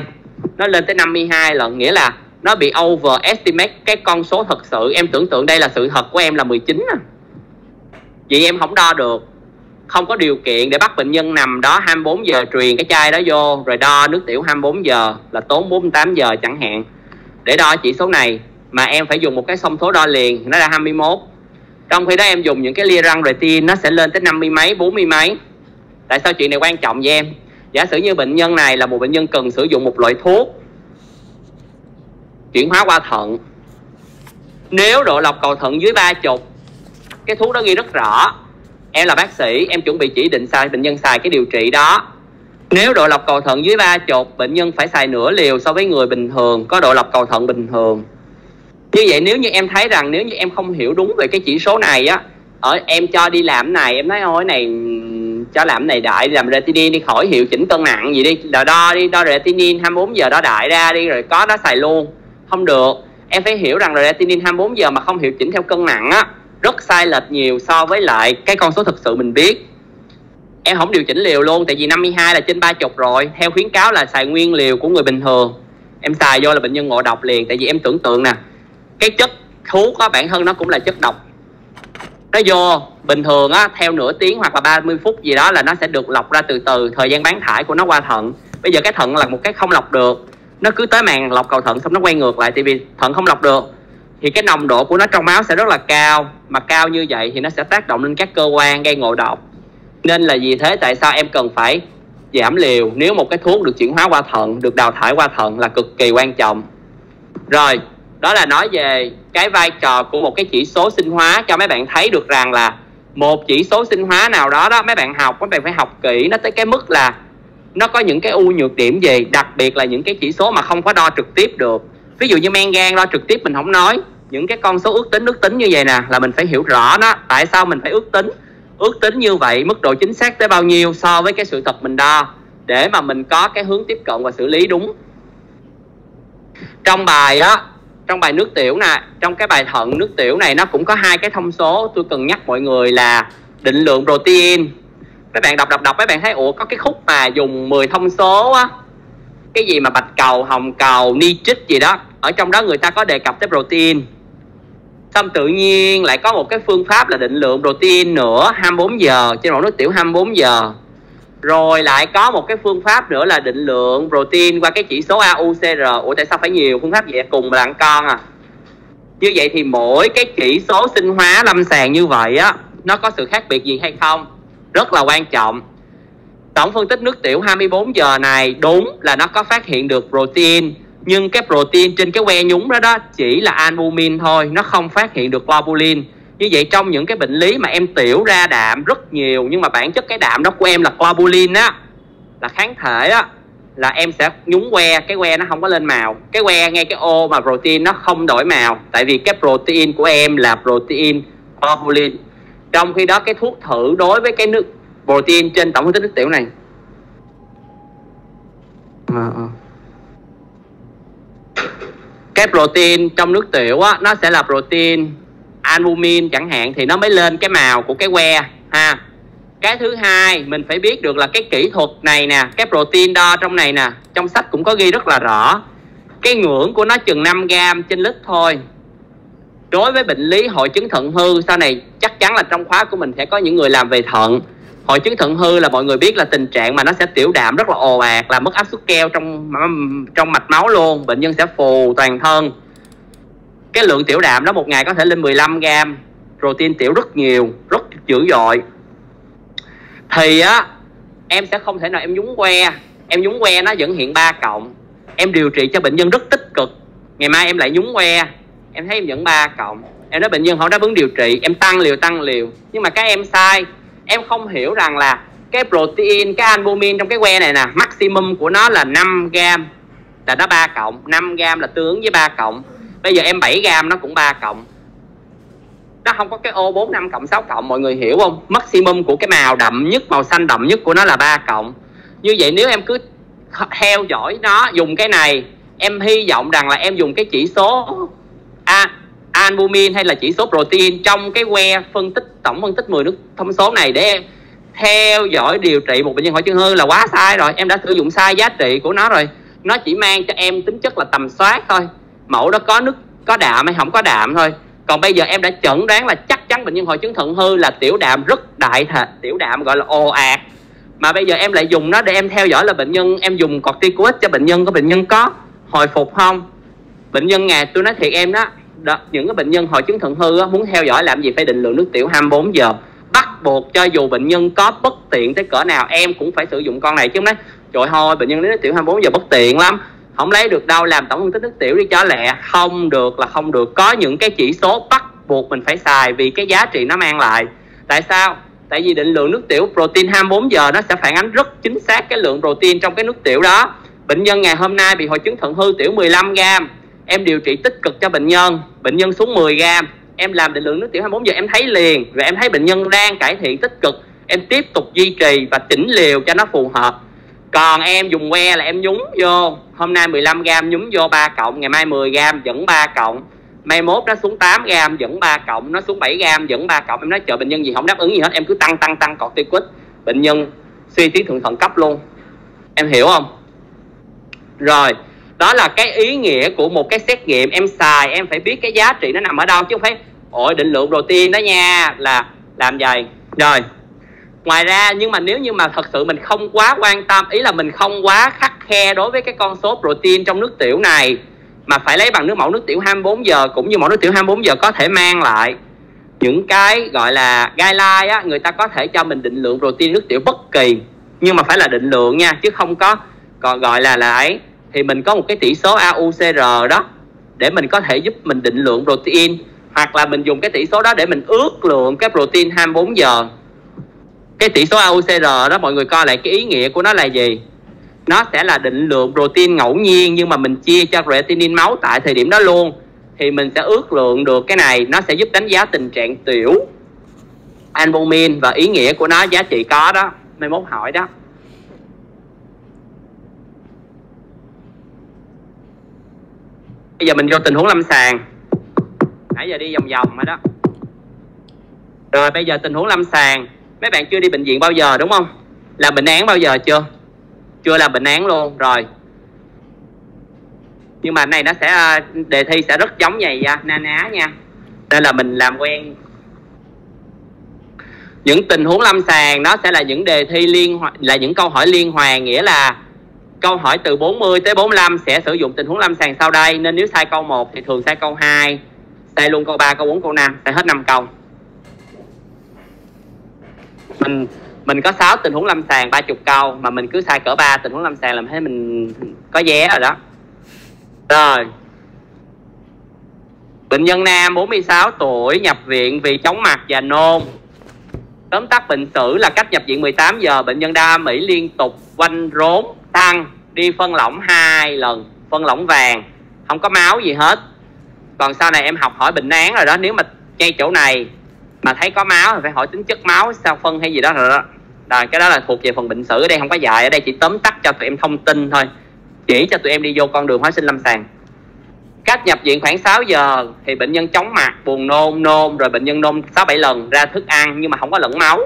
Nó lên tới 52 lần, nghĩa là nó bị overestimate cái con số thật sự. Em tưởng tượng đây là sự thật của em là 19 à. Vậy em không đo được. Không có điều kiện để bắt bệnh nhân nằm đó 24 giờ truyền cái chai đó vô, rồi đo nước tiểu 24 giờ, là tốn 48 giờ chẳng hạn. Để đo chỉ số này, mà em phải dùng một cái thông số đo liền, nó là 21 trong khi đó em dùng những cái lia răng retin nó sẽ lên tới 50 mấy 40 mấy. Tại sao chuyện này quan trọng với em? Giả sử như bệnh nhân này là một bệnh nhân cần sử dụng một loại thuốc chuyển hóa qua thận. Nếu độ lọc cầu thận dưới ba chục, cái thuốc đó ghi rất rõ. Em là bác sĩ, em chuẩn bị chỉ định sai, bệnh nhân xài cái điều trị đó. Nếu độ lọc cầu thận dưới ba chục, bệnh nhân phải xài nửa liều so với người bình thường, có độ lọc cầu thận bình thường như vậy nếu như em thấy rằng nếu như em không hiểu đúng về cái chỉ số này á, ở em cho đi làm này, em nói, ôi này cho làm này đại làm retinin đi, khỏi hiệu chỉnh cân nặng gì đi, đo đo đi, đo retinin 24 giờ đo đại ra đi, rồi có nó xài luôn. Không được. Em phải hiểu rằng retinin 24 giờ mà không hiệu chỉnh theo cân nặng á, rất sai lệch nhiều so với lại cái con số thực sự mình biết. Em không điều chỉnh liều luôn, tại vì 52 là trên ba chục rồi, theo khuyến cáo là xài nguyên liều của người bình thường. Em xài vô là bệnh nhân ngộ độc liền, tại vì em tưởng tượng nè cái chất thuốc á bản thân nó cũng là chất độc. Nó vô, bình thường á, theo nửa tiếng hoặc là 30 phút gì đó là nó sẽ được lọc ra từ từ, thời gian bán thải của nó qua thận. Bây giờ cái thận là một cái không lọc được. Nó cứ tới màn lọc cầu thận xong nó quay ngược lại tại vì thận không lọc được. Thì cái nồng độ của nó trong máu sẽ rất là cao. Mà cao như vậy thì nó sẽ tác động lên các cơ quan gây ngộ độc. Nên là vì thế tại sao em cần phải giảm liều nếu một cái thuốc được chuyển hóa qua thận, được đào thải qua thận là cực kỳ quan trọng. Rồi đó là nói về cái vai trò của một cái chỉ số sinh hóa cho mấy bạn thấy được rằng là một chỉ số sinh hóa nào đó đó, mấy bạn học, mấy bạn phải học kỹ nó tới cái mức là nó có những cái ưu nhược điểm gì, đặc biệt là những cái chỉ số mà không có đo trực tiếp được. Ví dụ như men gan đo trực tiếp mình không nói, những cái con số ước tính ước tính như vậy nè, là mình phải hiểu rõ nó, tại sao mình phải ước tính. Ước tính như vậy, mức độ chính xác tới bao nhiêu so với cái sự thật mình đo, để mà mình có cái hướng tiếp cận và xử lý đúng. Trong bài á trong bài nước tiểu nè, trong cái bài thận nước tiểu này nó cũng có hai cái thông số. Tôi cần nhắc mọi người là định lượng protein. Mấy bạn đọc đọc đọc, mấy bạn thấy, ủa, có cái khúc mà dùng 10 thông số á. Cái gì mà bạch cầu, hồng cầu nitric gì đó. Ở trong đó người ta có đề cập tới protein. Xong tự nhiên lại có một cái phương pháp là định lượng protein nữa 24 giờ. Trên mẫu nước tiểu 24 giờ rồi lại có một cái phương pháp nữa là định lượng protein qua cái chỉ số AUCR ủa, tại sao phải nhiều phương pháp vậy? Cùng là con à. Như vậy thì mỗi cái chỉ số sinh hóa lâm sàng như vậy á, nó có sự khác biệt gì hay không? Rất là quan trọng. Tổng phân tích nước tiểu 24 giờ này, đúng là nó có phát hiện được protein, nhưng cái protein trên cái que nhúng đó đó chỉ là albumin thôi, nó không phát hiện được globulin như vậy trong những cái bệnh lý mà em tiểu ra đạm rất nhiều nhưng mà bản chất cái đạm đó của em là globulin á là kháng thể á là em sẽ nhúng que cái que nó không có lên màu. Cái que ngay cái ô mà protein nó không đổi màu tại vì cái protein của em là protein globulin trong khi đó cái thuốc thử đối với cái nước protein trên tổng phân tích nước tiểu này. À, à. cái protein trong nước tiểu á nó sẽ là protein albumin chẳng hạn, thì nó mới lên cái màu của cái que, ha. Cái thứ hai, mình phải biết được là cái kỹ thuật này nè, cái protein đo trong này nè, trong sách cũng có ghi rất là rõ. Cái ngưỡng của nó chừng 5 gram trên lít thôi. Đối với bệnh lý hội chứng thận hư, sau này chắc chắn là trong khóa của mình sẽ có những người làm về thận. Hội chứng thận hư là mọi người biết là tình trạng mà nó sẽ tiểu đạm, rất là ồ ạt, là mất áp suất keo trong trong mạch máu luôn, bệnh nhân sẽ phù toàn thân cái lượng tiểu đạm đó một ngày có thể lên 15 gram protein tiểu rất nhiều, rất dữ dội. Thì á, em sẽ không thể nào em nhúng que. Em nhúng que nó vẫn hiện ba cộng. Em điều trị cho bệnh nhân rất tích cực. Ngày mai em lại nhúng que. Em thấy em vẫn ba cộng. Em nói bệnh nhân không đáp ứng điều trị. Em tăng liều tăng liều. Nhưng mà các em sai. Em không hiểu rằng là cái protein, cái albumin trong cái que này nè, maximum của nó là 5 gram là nó 3 cộng 5 gram là tương ứng với 3 cộng bây giờ em 7 gram nó cũng 3 cộng. Nó không có cái ô 4 5 cộng 6 cộng, mọi người hiểu không? Maximum của cái màu đậm nhất, màu xanh đậm nhất của nó là 3 cộng. Như vậy nếu em cứ theo dõi nó, dùng cái này, em hy vọng rằng là em dùng cái chỉ số a, albumin hay là chỉ số protein trong cái que phân tích, tổng phân tích 10 nước thông số này để em theo dõi điều trị một bệnh nhân hội chứng hư là quá sai rồi, em đã sử dụng sai giá trị của nó rồi. Nó chỉ mang cho em tính chất là tầm soát thôi mẫu đó có nước có đạm hay không có đạm thôi. Còn bây giờ em đã chẩn đoán là chắc chắn bệnh nhân hội chứng thận hư là tiểu đạm rất đại thịt tiểu đạm gọi là ồ ạt. Mà bây giờ em lại dùng nó để em theo dõi là bệnh nhân em dùng corticoid cho bệnh nhân có bệnh nhân có hồi phục không? Bệnh nhân ngày tôi nói thiệt em đó, đó những cái bệnh nhân hội chứng thận hư á, muốn theo dõi làm gì? Phải định lượng nước tiểu 24 giờ. Bắt buộc cho dù bệnh nhân có bất tiện tới cỡ nào em cũng phải sử dụng con này chứ không nói trời ơi bệnh nhân nước tiểu 24 giờ bất tiện lắm không lấy được đâu, làm tổng phân tích nước tiểu đi cho lẹ. Không được là không được. Có những cái chỉ số bắt buộc mình phải xài vì cái giá trị nó mang lại. Tại sao? Tại vì định lượng nước tiểu protein 24 giờ nó sẽ phản ánh rất chính xác cái lượng protein trong cái nước tiểu đó. Bệnh nhân ngày hôm nay bị hội chứng thận hư tiểu 15 gram em điều trị tích cực cho bệnh nhân. Bệnh nhân xuống 10 gram em làm định lượng nước tiểu 24 giờ, em thấy liền. Rồi em thấy bệnh nhân đang cải thiện tích cực. Em tiếp tục duy trì và chỉnh liều cho nó phù hợp còn em dùng que là em nhúng vô. Hôm nay 15 gram nhúng vô 3 cộng, ngày mai 10 gram vẫn 3 cộng. Mai mốt nó xuống 8 gram vẫn 3 cộng. Nó xuống 7 gram vẫn 3 cộng. Em nói chờ bệnh nhân gì không đáp ứng gì hết, em cứ tăng tăng tăng corticoid. Bệnh nhân suy tiến thượng thận cấp luôn. Em hiểu không? Rồi, đó là cái ý nghĩa của một cái xét nghiệm. Em xài, em phải biết cái giá trị nó nằm ở đâu, chứ không phải, ôi, định lượng protein đó nha, là làm vậy rồi ngoài ra, nhưng mà nếu như mà thật sự mình không quá quan tâm, ý là mình không quá khắc khe đối với cái con số protein trong nước tiểu này, mà phải lấy bằng nước mẫu nước tiểu 24 giờ cũng như mẫu nước tiểu 24 giờ có thể mang lại những cái gọi là guideline á, người ta có thể cho mình định lượng protein nước tiểu bất kỳ. Nhưng mà phải là định lượng nha, chứ không có còn gọi là là ấy. Thì mình có một cái tỷ số AUCR đó, để mình có thể giúp mình định lượng protein, hoặc là mình dùng cái tỷ số đó để mình ước lượng cái protein 24 giờ cái tỷ số AUCR đó, mọi người coi lại cái ý nghĩa của nó là gì? Nó sẽ là định lượng protein ngẫu nhiên, nhưng mà mình chia cho creatinine máu tại thời điểm đó luôn. Thì mình sẽ ước lượng được cái này, nó sẽ giúp đánh giá tình trạng tiểu albumin và ý nghĩa của nó, giá trị có đó. Mai mốt hỏi đó. Bây giờ mình vô tình huống lâm sàng. Nãy giờ đi vòng vòng rồi đó. Rồi, bây giờ tình huống lâm sàng mấy bạn chưa đi bệnh viện bao giờ, đúng không? Làm bệnh án bao giờ chưa? Chưa làm bệnh án luôn, rồi. Nhưng mà này nó sẽ à, đề thi sẽ rất giống vậy na ná nha. Nên là mình làm quen. Những tình huống lâm sàng nó sẽ là những đề thi liên là những câu hỏi liên hoàn nghĩa là câu hỏi từ 40 tới 45 sẽ sử dụng tình huống lâm sàng sau đây. Nên nếu sai câu 1 thì thường sai câu 2 sai luôn câu 3 câu 4 câu 5 sai hết 5 câu mình mình có 6 tình huống lâm sàng 30 câu, mà mình cứ sai cỡ 3 tình huống lâm sàng làm thấy mình có vé rồi đó. Rồi. Bệnh nhân nam 46 tuổi, nhập viện vì chóng mặt và nôn. Tóm tắt bệnh sử là cách nhập viện 18 giờ, Bệnh nhân đa Mỹ liên tục quanh rốn, tăng, Đi phân lỏng hai lần, Phân lỏng vàng, Không có máu gì hết. Còn sau này em học hỏi bệnh án rồi đó, Nếu mà ngay chỗ này mà thấy có máu thì phải hỏi tính chất máu, sao phân hay gì đó, rồi đó. Rồi cái đó là thuộc về phần bệnh sử ở đây, không có dạy. Ở đây chỉ tóm tắt cho tụi em thông tin thôi. Chỉ cho tụi em đi vô con đường hóa sinh lâm sàng. Cách nhập viện khoảng 6 giờ thì bệnh nhân chóng mặt, buồn nôn nôn, rồi bệnh nhân nôn 6 7 lần, ra thức ăn nhưng mà không có lẫn máu.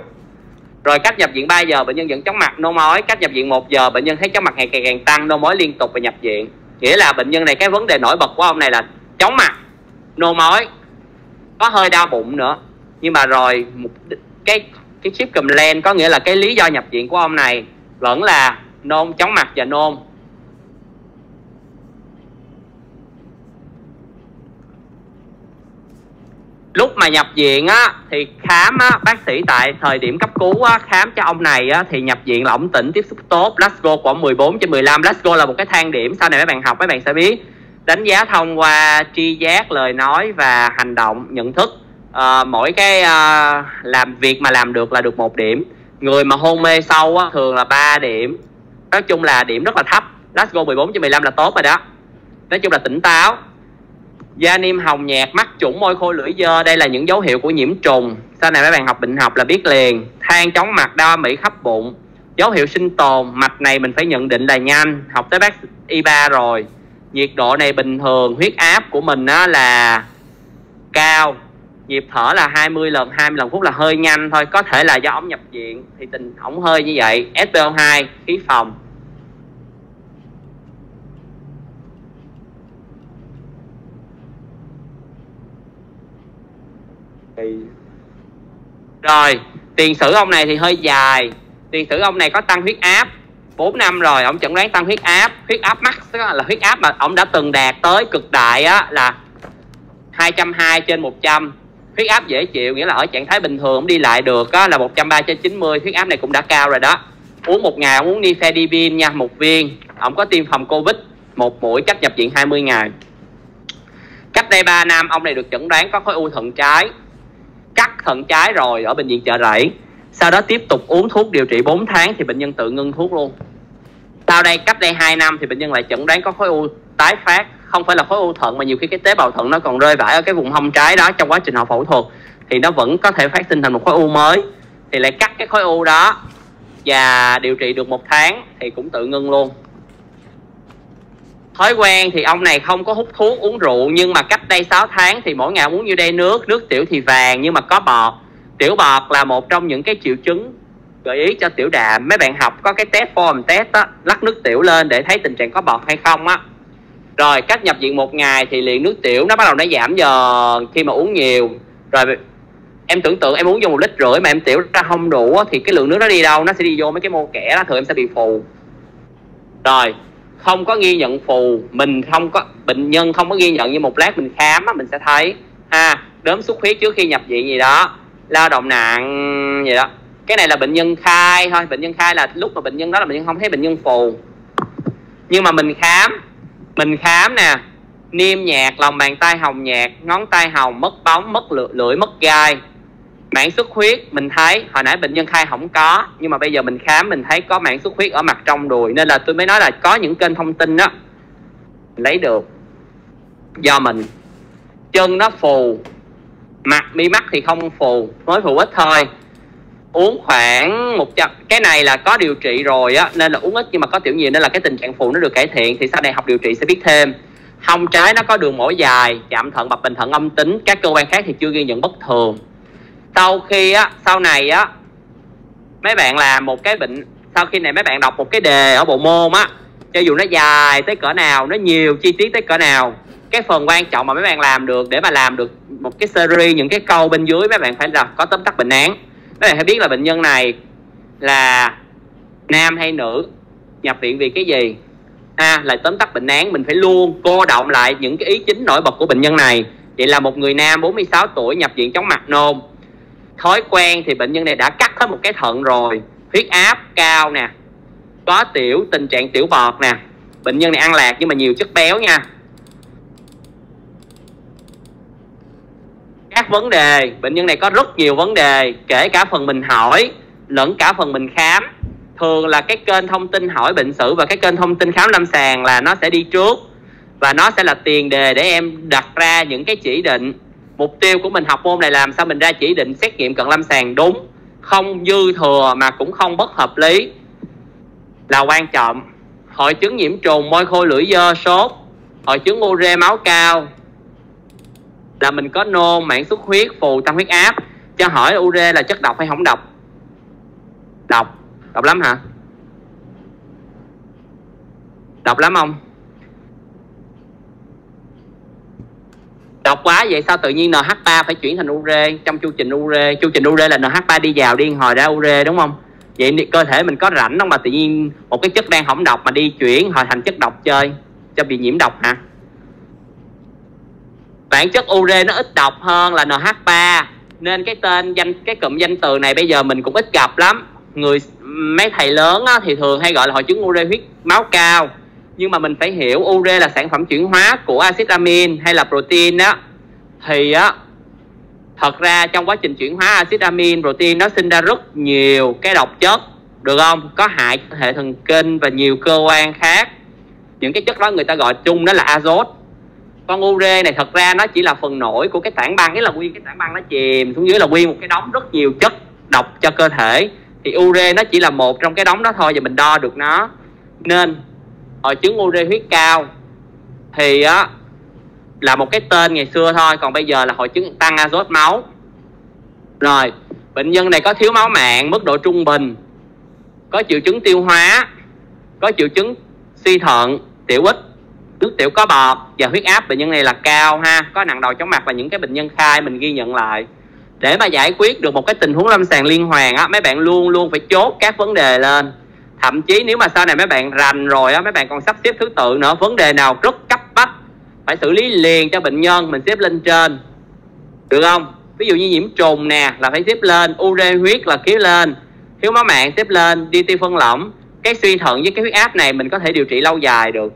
Rồi cách nhập viện 3 giờ, bệnh nhân vẫn chóng mặt, nôn ói. Cách nhập viện 1 giờ, bệnh nhân thấy chóng mặt ngày càng càng tăng, nôn ói liên tục và nhập viện. Nghĩa là bệnh nhân này, cái vấn đề nổi bật của ông này là chóng mặt, nôn ói, có hơi đau bụng nữa nhưng mà rồi, một cái cái chip cầm len có nghĩa là cái lý do nhập viện của ông này vẫn là nôn, chóng mặt và nôn. Lúc mà nhập viện á, thì khám á, bác sĩ tại thời điểm cấp cứu á, khám cho ông này á, thì nhập viện là ổng tỉnh tiếp xúc tốt Glasgow của 14 trên 15 Glasgow là một cái thang điểm. Sau này mấy bạn học, mấy bạn sẽ biết. Đánh giá thông qua tri giác, lời nói và hành động, nhận thức à, mỗi cái à, làm việc mà làm được là được một điểm. Người mà hôn mê sâu á, thường là 3 điểm. Nói chung là điểm rất là thấp. Glasgow 14 trên 15 là tốt rồi đó. Nói chung là tỉnh táo. Da niêm hồng nhạt mắt chủng môi khô lưỡi dơ đây là những dấu hiệu của nhiễm trùng. Sau này mấy bạn học bệnh học là biết liền. Than chóng mặt đau mỹ khắp bụng. Dấu hiệu sinh tồn mạch này mình phải nhận định là nhanh. Học tới bác y 3 rồi. Nhiệt độ này bình thường huyết áp của mình á là cao nhịp thở là 20 lần 20 lần phút là hơi nhanh thôi. Có thể là do ống nhập viện thì tình ống hơi như vậy. SPO2 khí phòng. Rồi, tiền sử ông này thì hơi dài. Tiền sử ông này có tăng huyết áp 4 năm rồi, ông chẩn đoán tăng huyết áp. Huyết áp max là huyết áp mà ông đã từng đạt tới cực đại á là 220 trên 100 huyết áp dễ chịu nghĩa là ở trạng thái bình thường cũng đi lại được á, là 130 trên 90 huyết áp này cũng đã cao rồi đó. Uống một ngày uống nifedipine nha một viên. Ông có tiêm phòng covid một mũi cách nhập viện 20 ngày. Cách đây 3 năm ông này được chẩn đoán có khối u thận trái. Cắt thận trái rồi ở bệnh viện chợ rẫy. Sau đó tiếp tục uống thuốc điều trị 4 tháng thì bệnh nhân tự ngưng thuốc luôn sau đây cách đây 2 năm thì bệnh nhân lại chẩn đoán có khối u tái phát. Không phải là khối u thận, mà nhiều khi cái tế bào thận nó còn rơi vãi ở cái vùng hông trái đó trong quá trình họ phẫu thuật, thì nó vẫn có thể phát sinh thành một khối u mới. Thì lại cắt cái khối u đó và điều trị được một tháng thì cũng tự ngưng luôn. Thói quen thì ông này không có hút thuốc, uống rượu, nhưng mà cách đây 6 tháng thì mỗi ngày uống như đây nước nước tiểu thì vàng nhưng mà có bọt. Tiểu bọt là một trong những cái triệu chứng gợi ý cho tiểu đà, mấy bạn học có cái test form test á, lắc nước tiểu lên để thấy tình trạng có bọt hay không á. Rồi, cách nhập viện một ngày thì liền nước tiểu, nó bắt đầu nó giảm dần khi mà uống nhiều. Rồi, em tưởng tượng em uống vô một lít rưỡi mà em tiểu ra không đủ thì cái lượng nước nó đi đâu? Nó sẽ đi vô mấy cái mô kẻ đó, thường em sẽ bị phù. Rồi, không có ghi nhận phù, mình không có, bệnh nhân không có ghi nhận như một lát mình khám á, mình sẽ thấy ha đốm xuất huyết trước khi nhập viện gì đó, lao động nặng, gì đó cái này là bệnh nhân khai thôi. Bệnh nhân khai là lúc mà bệnh nhân đó là bệnh nhân không thấy bệnh nhân phù. Nhưng mà mình khám. Mình khám nè. Niêm nhạt lòng bàn tay hồng nhạt ngón tay hồng mất bóng mất lưỡi, lưỡi mất gai. Mảng xuất huyết mình thấy. Hồi nãy bệnh nhân khai không có. Nhưng mà bây giờ mình khám mình thấy có mảng xuất huyết ở mặt trong đùi. Nên là tôi mới nói là có những kênh thông tin đó. Lấy được. Do mình. Chân nó phù. Mặt mi mắt thì không phù. Mới phù ít thôi uống khoảng một trăm cái này là có điều trị rồi á, nên là uống ít nhưng mà có tiểu nhiều nên là cái tình trạng phụ nó được cải thiện, thì sau này học điều trị sẽ biết thêm. Hông trái nó có đường mổ dài, chạm thận, bập bình thận, âm tính, các cơ quan khác thì chưa ghi nhận bất thường. Sau khi á, sau này á, mấy bạn làm một cái bệnh, sau khi này mấy bạn đọc một cái đề ở bộ môn á, cho dù nó dài tới cỡ nào, nó nhiều chi tiết tới cỡ nào, cái phần quan trọng mà mấy bạn làm được để mà làm được một cái series, những cái câu bên dưới, mấy bạn phải là có tóm tắt bệnh án các bạn phải biết là bệnh nhân này là nam hay nữ nhập viện vì cái gì? A à, là tóm tắt bệnh án mình phải luôn cô động lại những cái ý chính nổi bật của bệnh nhân này. Vậy là một người nam 46 tuổi nhập viện chóng mặt nôn. Thói quen thì bệnh nhân này đã cắt hết một cái thận rồi. Huyết áp cao nè có tiểu tình trạng tiểu bọt nè. Bệnh nhân này ăn lạc nhưng mà nhiều chất béo nha. Các vấn đề. Bệnh nhân này có rất nhiều vấn đề, kể cả phần mình hỏi lẫn cả phần mình khám. Thường là cái kênh thông tin hỏi bệnh sử và cái kênh thông tin khám lâm sàng là nó sẽ đi trước và nó sẽ là tiền đề để em đặt ra những cái chỉ định. Mục tiêu của mình học môn này làm sao mình ra chỉ định xét nghiệm cận lâm sàng đúng, không dư thừa mà cũng không bất hợp lý là quan trọng. Hội chứng nhiễm trùng, môi khô, lưỡi dơ, sốt, hội chứng ure máu cao là mình có nôn, mảng xuất huyết, phù, tăng huyết áp. Cho hỏi ure là chất độc hay không độc? Độc. Độc lắm hả? Độc lắm không? Độc quá, vậy sao tự nhiên NH3 phải chuyển thành ure trong chu trình ure? Chu trình ure là NH3 đi vào đi hồi ra ure, đúng không? Vậy cơ thể mình có rảnh không mà tự nhiên một cái chất đang hỏng độc mà đi chuyển, hồi thành chất độc chơi, cho bị nhiễm độc hả? Bản chất ure nó ít độc hơn là NH3 nên cái tên danh cái cụm danh từ này bây giờ mình cũng ít gặp lắm. Người mấy thầy lớn á, thì thường hay gọi là hội chứng ure huyết máu cao. Nhưng mà mình phải hiểu ure là sản phẩm chuyển hóa của axit amin hay là protein á. Thì á thật ra trong quá trình chuyển hóa axit amin protein nó sinh ra rất nhiều cái độc chất được không? Có hại hệ thần kinh và nhiều cơ quan khác. Những cái chất đó người ta gọi chung đó là azot con ure này thật ra nó chỉ là phần nổi của cái tảng băng cái là nguyên cái tảng băng nó chìm xuống dưới là nguyên một cái đống rất nhiều chất độc cho cơ thể. Thì ure nó chỉ là một trong cái đống đó thôi và mình đo được nó. Nên, hội chứng ure huyết cao thì á, là một cái tên ngày xưa thôi, còn bây giờ là hội chứng tăng azot máu. Rồi, bệnh nhân này có thiếu máu mạng, mức độ trung bình, có triệu chứng tiêu hóa, có triệu chứng suy thận, tiểu ít nước tiểu có bọt và huyết áp bệnh nhân này là cao ha. Có nặng đầu chóng mặt và những cái bệnh nhân khai mình ghi nhận lại. Để mà giải quyết được một cái tình huống lâm sàng liên hoàn á, mấy bạn luôn luôn phải chốt các vấn đề lên. Thậm chí nếu mà sau này mấy bạn rành rồi á, mấy bạn còn sắp xếp thứ tự nữa, vấn đề nào rất cấp bách phải xử lý liền cho bệnh nhân, mình xếp lên trên. Được không? Ví dụ như nhiễm trùng nè, là phải xếp lên ure huyết là kéo lên, thiếu máu mạng xếp lên, đi tiêu phân lỏng. Cái suy thận với cái huyết áp này mình có thể điều trị lâu dài được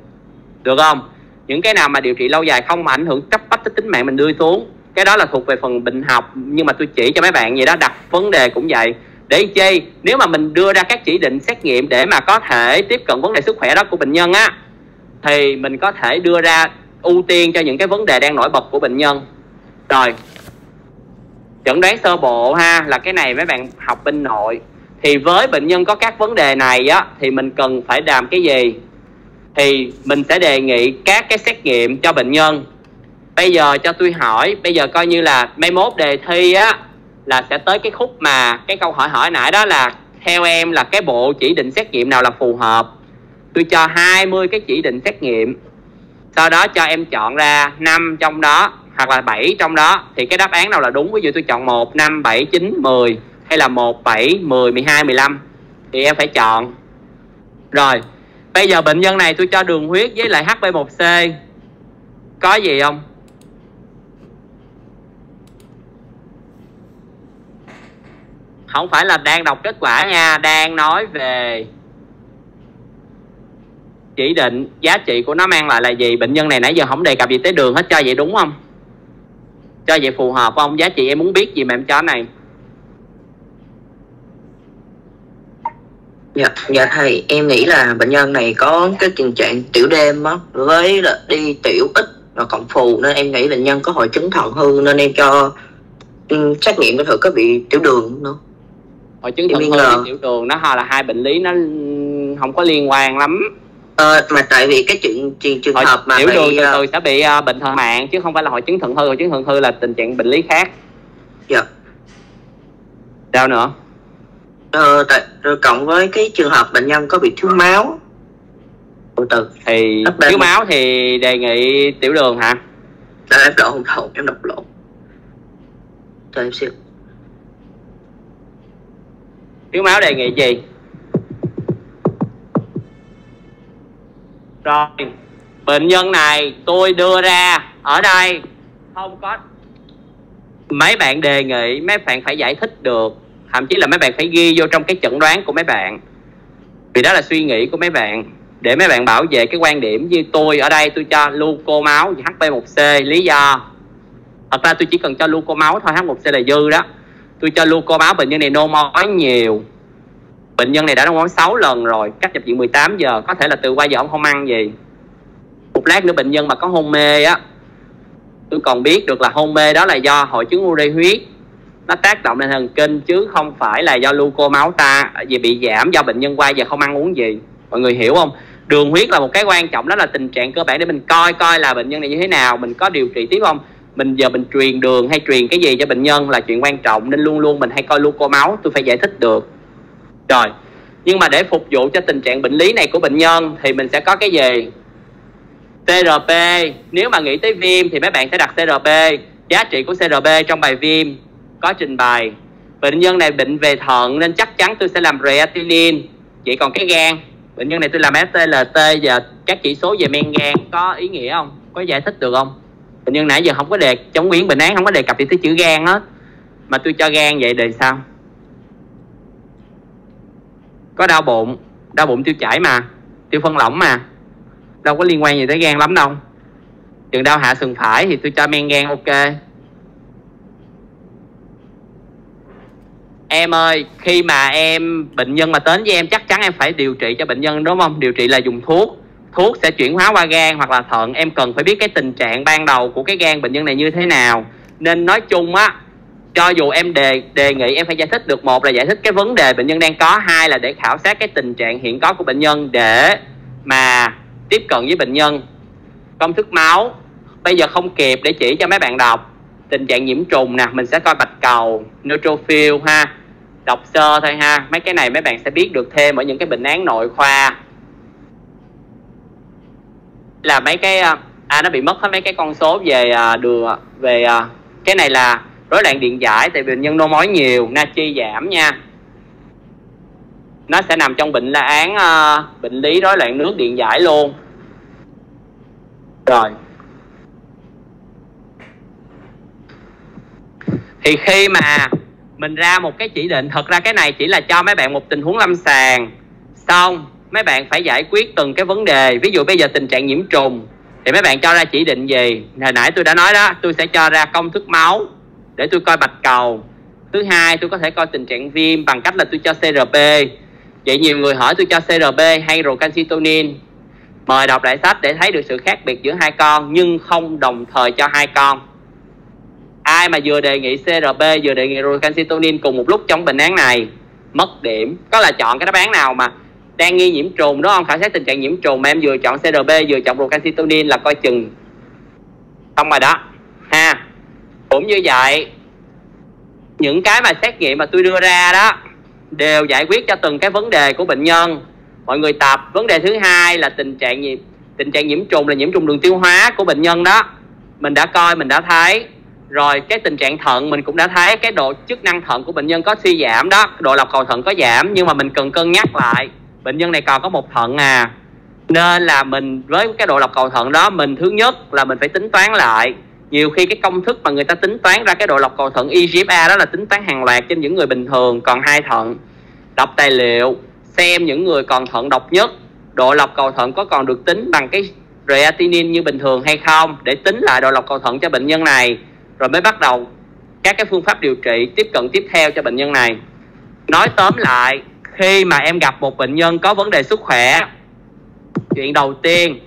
được không? Những cái nào mà điều trị lâu dài không mà ảnh hưởng cấp bách tới tính mạng mình đưa xuống, cái đó là thuộc về phần bệnh học, nhưng mà tôi chỉ cho mấy bạn vậy đó, đặt vấn đề cũng vậy. Để chi? Nếu mà mình đưa ra các chỉ định xét nghiệm để mà có thể tiếp cận vấn đề sức khỏe đó của bệnh nhân á, thì mình có thể đưa ra ưu tiên cho những cái vấn đề đang nổi bật của bệnh nhân. Rồi, chẩn đoán sơ bộ ha, là cái này mấy bạn học bên nội. Thì với bệnh nhân có các vấn đề này á, thì mình cần phải làm cái gì? Thì mình sẽ đề nghị các cái xét nghiệm cho bệnh nhân. Bây giờ cho tôi hỏi bây giờ coi như là mai mốt đề thi á là sẽ tới cái khúc mà cái câu hỏi hỏi nãy đó là theo em là cái bộ chỉ định xét nghiệm nào là phù hợp? Tôi cho 20 cái chỉ định xét nghiệm. Sau đó cho em chọn ra 5 trong đó hoặc là 7 trong đó thì cái đáp án nào là đúng? Ví dụ tôi chọn 1, 5, 7, 9, 10 hay là 1, 7, 10, 12, 15 thì em phải chọn. Rồi bây giờ bệnh nhân này tôi cho đường huyết với lại HB1C có gì không? Không phải là đang đọc kết quả nha, đang nói về chỉ định giá trị của nó mang lại là gì. Bệnh nhân này nãy giờ không đề cập gì tới đường hết, cho vậy đúng không? Cho vậy phù hợp không? Giá trị em muốn biết gì mà em cho này. Dạ, dạ thầy, em nghĩ là bệnh nhân này có cái tình trạng tiểu đêm á, với là đi tiểu ít và cộng phù nên em nghĩ bệnh nhân có hội chứng thận hư nên em cho um, xét nghiệm thử có bị tiểu đường nữa. hội chứng thận hư tiểu đường nó là hai bệnh lý nó không có liên quan lắm. Ờ, mà tại vì cái trường trường, trường hội hợp mà tiểu đường từ ờ, từ sẽ bị ờ, bệnh thận mạng chứ không phải là hội chứng thận hư. Hội chứng thận hư là tình trạng bệnh lý khác. Dạ, sao nữa ờ, tại, rồi cộng với cái trường hợp bệnh nhân có bị thiếu máu. Từ thì thiếu máu thì đề nghị tiểu đường hả Để em đọc không em đọc lộn. Cho em xíu. thiếu máu đề nghị gì rồi bệnh nhân này tôi đưa ra ở đây không có mấy bạn đề nghị mấy bạn phải giải thích được thậm chí là mấy bạn phải ghi vô trong cái chẩn đoán của mấy bạn. Vì đó là suy nghĩ của mấy bạn. Để mấy bạn bảo vệ cái quan điểm như tôi ở đây tôi cho gluco máu HP1C lý do. Thật ra tôi chỉ cần cho gluco máu thôi H1C là dư đó. Tôi cho gluco máu bệnh nhân này nôn máu nhiều. Bệnh nhân này đã nôn máu 6 lần rồi cách nhập viện 18 giờ, có thể là từ qua giờ ông không ăn gì. Một lát nữa bệnh nhân mà có hôn mê á, tôi còn biết được là hôn mê đó là do hội chứng uri huyết nó tác động lên thần kinh chứ không phải là do gluco máu ta, vì bị giảm do bệnh nhân qua giờ không ăn uống gì. Mọi người hiểu không? Đường huyết là một cái quan trọng, đó là tình trạng cơ bản để mình coi coi là bệnh nhân này như thế nào, mình có điều trị tiếp không? Mình giờ mình truyền đường hay truyền cái gì cho bệnh nhân là chuyện quan trọng, nên luôn luôn mình hay coi gluco máu tôi phải giải thích được. Rồi, nhưng mà để phục vụ cho tình trạng bệnh lý này của bệnh nhân thì mình sẽ có cái gì? CRP nếu mà nghĩ tới viêm thì mấy bạn sẽ đặt CRP giá trị của CRP trong bài viêm có trình bày. Bệnh nhân này bệnh về thận nên chắc chắn tôi sẽ làm creatinine chỉ còn cái gan? Bệnh nhân này tôi làm STLT và các chỉ số về men gan có ý nghĩa không? Có giải thích được không? Bệnh nhân nãy giờ không có đề, chống biến bệnh án không có đề cập gì tới chữ gan hết. Mà tôi cho gan vậy thì sao? Có đau bụng đau bụng tiêu chảy mà, tiêu phân lỏng mà. Đâu có liên quan gì tới gan lắm đâu. Chừng đau hạ sườn phải thì tôi cho men gan ok. Em ơi, khi mà em, bệnh nhân mà đến với em chắc chắn em phải điều trị cho bệnh nhân, đúng không? Điều trị là dùng thuốc. Thuốc sẽ chuyển hóa qua gan hoặc là thận. Em cần phải biết cái tình trạng ban đầu của cái gan bệnh nhân này như thế nào. Nên nói chung á, cho dù em đề đề nghị em phải giải thích được một là giải thích cái vấn đề bệnh nhân đang có, hai là để khảo sát cái tình trạng hiện có của bệnh nhân để mà tiếp cận với bệnh nhân. Công thức máu, bây giờ không kịp để chỉ cho mấy bạn đọc tình trạng nhiễm trùng nè mình sẽ coi bạch cầu neutrophil ha. Đọc sơ thôi ha. Mấy cái này mấy bạn sẽ biết được thêm ở những cái bệnh án nội khoa. Là mấy cái à, à nó bị mất hết mấy cái con số về à, đường à, về cái này là rối loạn điện giải tại bệnh nhân nôn ói nhiều natri giảm nha. Nó sẽ nằm trong bệnh là án bệnh lý rối loạn nước điện giải luôn. Rồi. Thì khi mà mình ra một cái chỉ định, thật ra cái này chỉ là cho mấy bạn một tình huống lâm sàng. Xong, mấy bạn phải giải quyết từng cái vấn đề. Ví dụ bây giờ tình trạng nhiễm trùng, thì mấy bạn cho ra chỉ định gì? Hồi nãy tôi đã nói đó, tôi sẽ cho ra công thức máu để tôi coi bạch cầu. Thứ hai, tôi có thể coi tình trạng viêm bằng cách là tôi cho CRP vậy nhiều người hỏi tôi cho CRP hay rocalcitonin mời đọc lại sách để thấy được sự khác biệt giữa hai con, nhưng không đồng thời cho hai con ai mà vừa đề nghị CRP vừa đề nghị rocalcitonin cùng một lúc trong bệnh án này? Mất điểm. Có là chọn cái đáp án nào mà đang nghi nhiễm trùng, đúng không? Khảo sát tình trạng nhiễm trùng mà em vừa chọn CRP vừa chọn rocalcitonin là coi chừng. Xong rồi đó. Ha. Cũng như vậy, những cái mà xét nghiệm mà tôi đưa ra đó, đều giải quyết cho từng cái vấn đề của bệnh nhân. Mọi người tập. Vấn đề thứ hai là tình trạng nhiễm, tình trạng nhiễm trùng là nhiễm trùng đường tiêu hóa của bệnh nhân đó. Mình đã coi, mình đã thấy rồi cái tình trạng thận, mình cũng đã thấy cái độ chức năng thận của bệnh nhân có suy giảm đó, độ lọc cầu thận có giảm, nhưng mà mình cần cân nhắc lại. Bệnh nhân này còn có một thận à. Nên là mình, với cái độ lọc cầu thận đó, mình thứ nhất là mình phải tính toán lại. Nhiều khi cái công thức mà người ta tính toán ra cái độ lọc cầu thận EGFR đó là tính toán hàng loạt trên những người bình thường, còn hai thận. Đọc tài liệu, xem những người còn thận độc nhất, độ lọc cầu thận có còn được tính bằng cái creatinine như bình thường hay không, để tính lại độ lọc cầu thận cho bệnh nhân này rồi mới bắt đầu các cái phương pháp điều trị tiếp cận tiếp theo cho bệnh nhân này. Nói tóm lại, khi mà em gặp một bệnh nhân có vấn đề sức khỏe, chuyện đầu tiên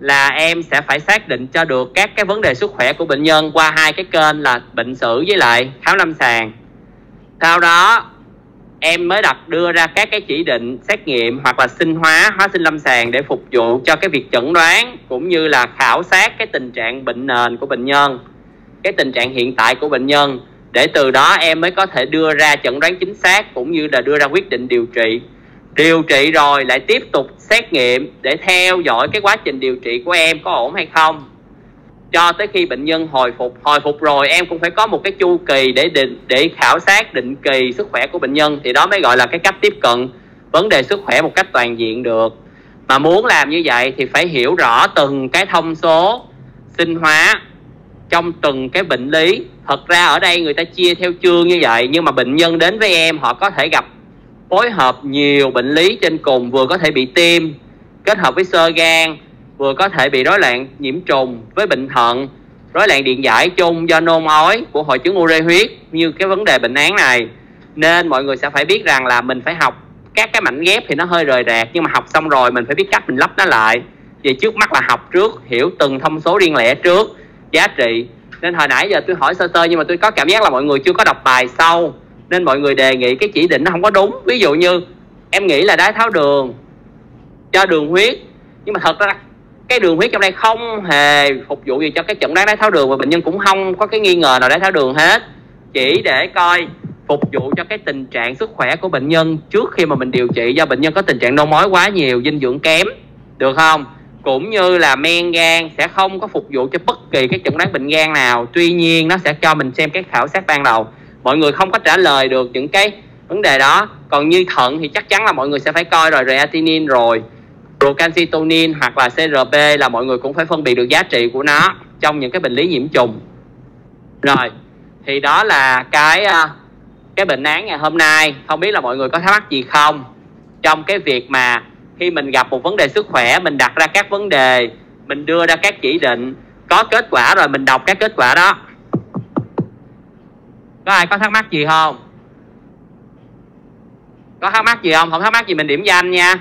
là em sẽ phải xác định cho được các cái vấn đề sức khỏe của bệnh nhân qua hai cái kênh là bệnh sử với lại khám lâm sàng. Sau đó, em mới đặt đưa ra các cái chỉ định xét nghiệm hoặc là sinh hóa hóa sinh lâm sàng để phục vụ cho cái việc chẩn đoán cũng như là khảo sát cái tình trạng bệnh nền của bệnh nhân cái tình trạng hiện tại của bệnh nhân, để từ đó em mới có thể đưa ra chẩn đoán chính xác cũng như là đưa ra quyết định điều trị. Điều trị rồi lại tiếp tục xét nghiệm để theo dõi cái quá trình điều trị của em có ổn hay không. Cho tới khi bệnh nhân hồi phục hồi phục rồi em cũng phải có một cái chu kỳ để định, để khảo sát định kỳ sức khỏe của bệnh nhân, thì đó mới gọi là cái cách tiếp cận vấn đề sức khỏe một cách toàn diện được. Mà muốn làm như vậy thì phải hiểu rõ từng cái thông số sinh hóa trong từng cái bệnh lý, thật ra ở đây người ta chia theo chương như vậy, nhưng mà bệnh nhân đến với em, họ có thể gặp phối hợp nhiều bệnh lý trên cùng, vừa có thể bị tim, kết hợp với sơ gan, vừa có thể bị rối loạn nhiễm trùng với bệnh thận, rối loạn điện giải chung do nôn ói của hội chứng ure huyết như cái vấn đề bệnh án này. Nên mọi người sẽ phải biết rằng là mình phải học các cái mảnh ghép thì nó hơi rời rạc, nhưng mà học xong rồi mình phải biết cách mình lắp nó lại. Vậy trước mắt là học trước, hiểu từng thông số riêng lẻ trước giá trị. Nên hồi nãy giờ tôi hỏi sơ sơ nhưng mà tôi có cảm giác là mọi người chưa có đọc bài sâu nên mọi người đề nghị cái chỉ định nó không có đúng. Ví dụ như, em nghĩ là đái tháo đường cho đường huyết. Nhưng mà thật ra, cái đường huyết trong đây không hề phục vụ gì cho cái chẩn đoán đái tháo đường và bệnh nhân cũng không có cái nghi ngờ nào đái tháo đường hết. Chỉ để coi phục vụ cho cái tình trạng sức khỏe của bệnh nhân trước khi mà mình điều trị. Do bệnh nhân có tình trạng nôn mói quá nhiều, dinh dưỡng kém, được không? Cũng như là men gan sẽ không có phục vụ cho bất kỳ cái chẩn đoán bệnh gan nào. Tuy nhiên, nó sẽ cho mình xem các khảo sát ban đầu. Mọi người không có trả lời được những cái vấn đề đó. Còn như thận thì chắc chắn là mọi người sẽ phải coi rồi. Creatinine rồi, procalcitonin hoặc là CRP là mọi người cũng phải phân biệt được giá trị của nó trong những cái bệnh lý nhiễm trùng. Rồi, thì đó là cái à, cái bệnh án ngày hôm nay. Không biết là mọi người có thắc mắc gì không? Trong cái việc mà khi mình gặp một vấn đề sức khỏe, mình đặt ra các vấn đề, mình đưa ra các chỉ định, có kết quả rồi mình đọc các kết quả đó. Có ai có thắc mắc gì không? Có thắc mắc gì không? Không thắc mắc gì mình điểm danh nha.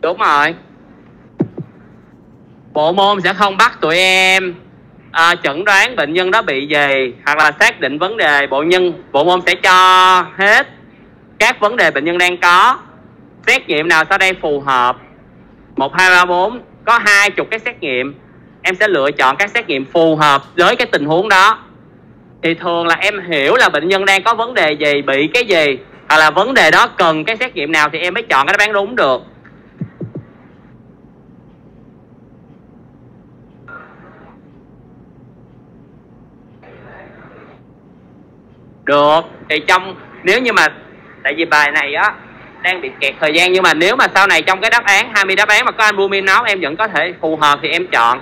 Đúng rồi. Bộ môn sẽ không bắt tụi em à, chẩn đoán bệnh nhân đó bị gì hoặc là xác định vấn đề bộ nhân bộ môn sẽ cho hết các vấn đề bệnh nhân đang có. Xét nghiệm nào sau đây phù hợp? Một hai ba bốn. Có hai chục cái xét nghiệm. Em sẽ lựa chọn các xét nghiệm phù hợp với cái tình huống đó. Thì thường là em hiểu là bệnh nhân đang có vấn đề gì bị cái gì hoặc là vấn đề đó cần cái xét nghiệm nào thì em mới chọn cái đáp án đúng được. Được. Thì trong, nếu như mà, tại vì bài này á, đang bị kẹt thời gian, nhưng mà nếu mà sau này trong cái đáp án 20 đáp án mà có albumin nấu em vẫn có thể phù hợp thì em chọn.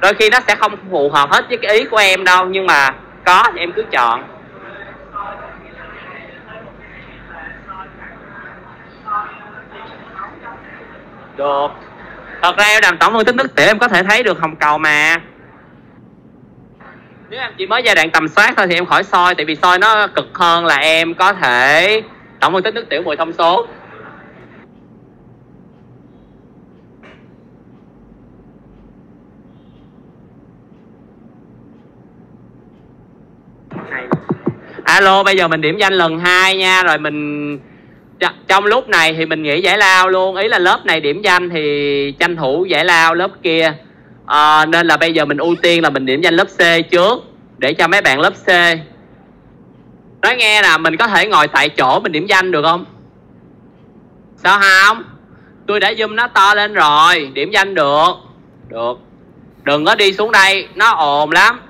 Đôi khi nó sẽ không phù hợp hết với cái ý của em đâu, nhưng mà có thì em cứ chọn. Được. Thật ra em làm tổng phân tích nước tiểu em có thể thấy được hồng cầu mà nếu em chỉ mới giai đoạn tầm soát thôi thì em khỏi soi, tại vì soi nó cực hơn là em có thể tổng phân tích nước tiểu mùi thông số. Alo, bây giờ mình điểm danh lần hai nha. Rồi mình trong lúc này thì mình nghỉ giải lao luôn. Ý là lớp này điểm danh thì tranh thủ giải lao lớp kia à, nên là bây giờ mình ưu tiên là mình điểm danh lớp C trước để cho mấy bạn lớp C. Nói nghe là mình có thể ngồi tại chỗ mình điểm danh được không? Sao không? Tôi đã zoom nó to lên rồi điểm danh được. Được. Đừng có đi xuống đây nó ồn lắm.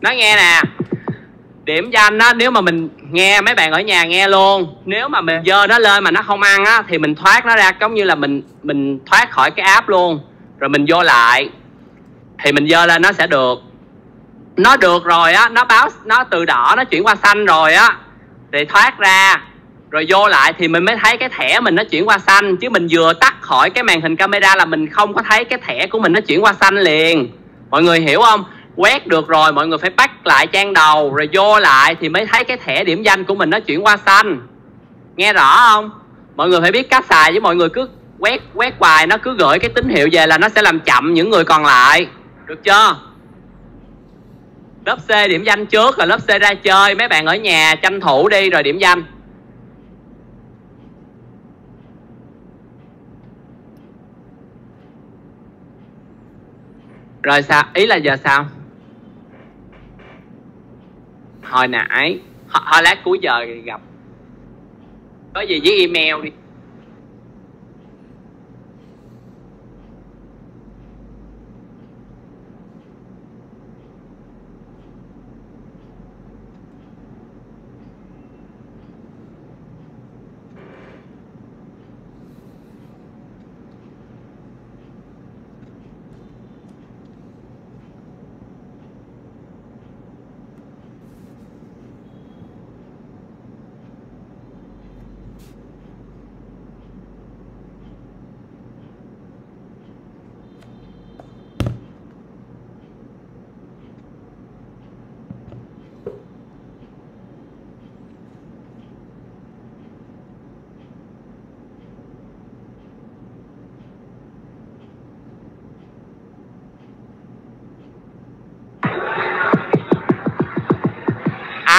Nói nghe nè điểm danh á, nếu mà mình nghe mấy bạn ở nhà nghe luôn, nếu mà mình dơ nó lên mà nó không ăn á, thì mình thoát nó ra, giống như là mình mình thoát khỏi cái app luôn, rồi mình vô lại, thì mình dơ lên nó sẽ được. Nó được rồi á, nó báo, nó từ đỏ, nó chuyển qua xanh rồi á, thì thoát ra, rồi vô lại thì mình mới thấy cái thẻ mình nó chuyển qua xanh, chứ mình vừa tắt khỏi cái màn hình camera là mình không có thấy cái thẻ của mình nó chuyển qua xanh liền. Mọi người hiểu không? Quét được rồi, mọi người phải bắt lại trang đầu rồi vô lại thì mới thấy cái thẻ điểm danh của mình nó chuyển qua xanh. Nghe rõ không? Mọi người phải biết cách xài với mọi người cứ quét quét hoài, nó cứ gửi cái tín hiệu về là nó sẽ làm chậm những người còn lại. Được chưa? Lớp C điểm danh trước rồi lớp C ra chơi, mấy bạn ở nhà tranh thủ đi rồi điểm danh. Rồi sao? Ý là giờ sao? Hồi nãy hồi lát cuối giờ gặp. Có gì với email đi.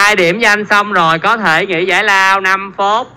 Ai điểm cho anh xong rồi có thể nghỉ giải lao 5 phút.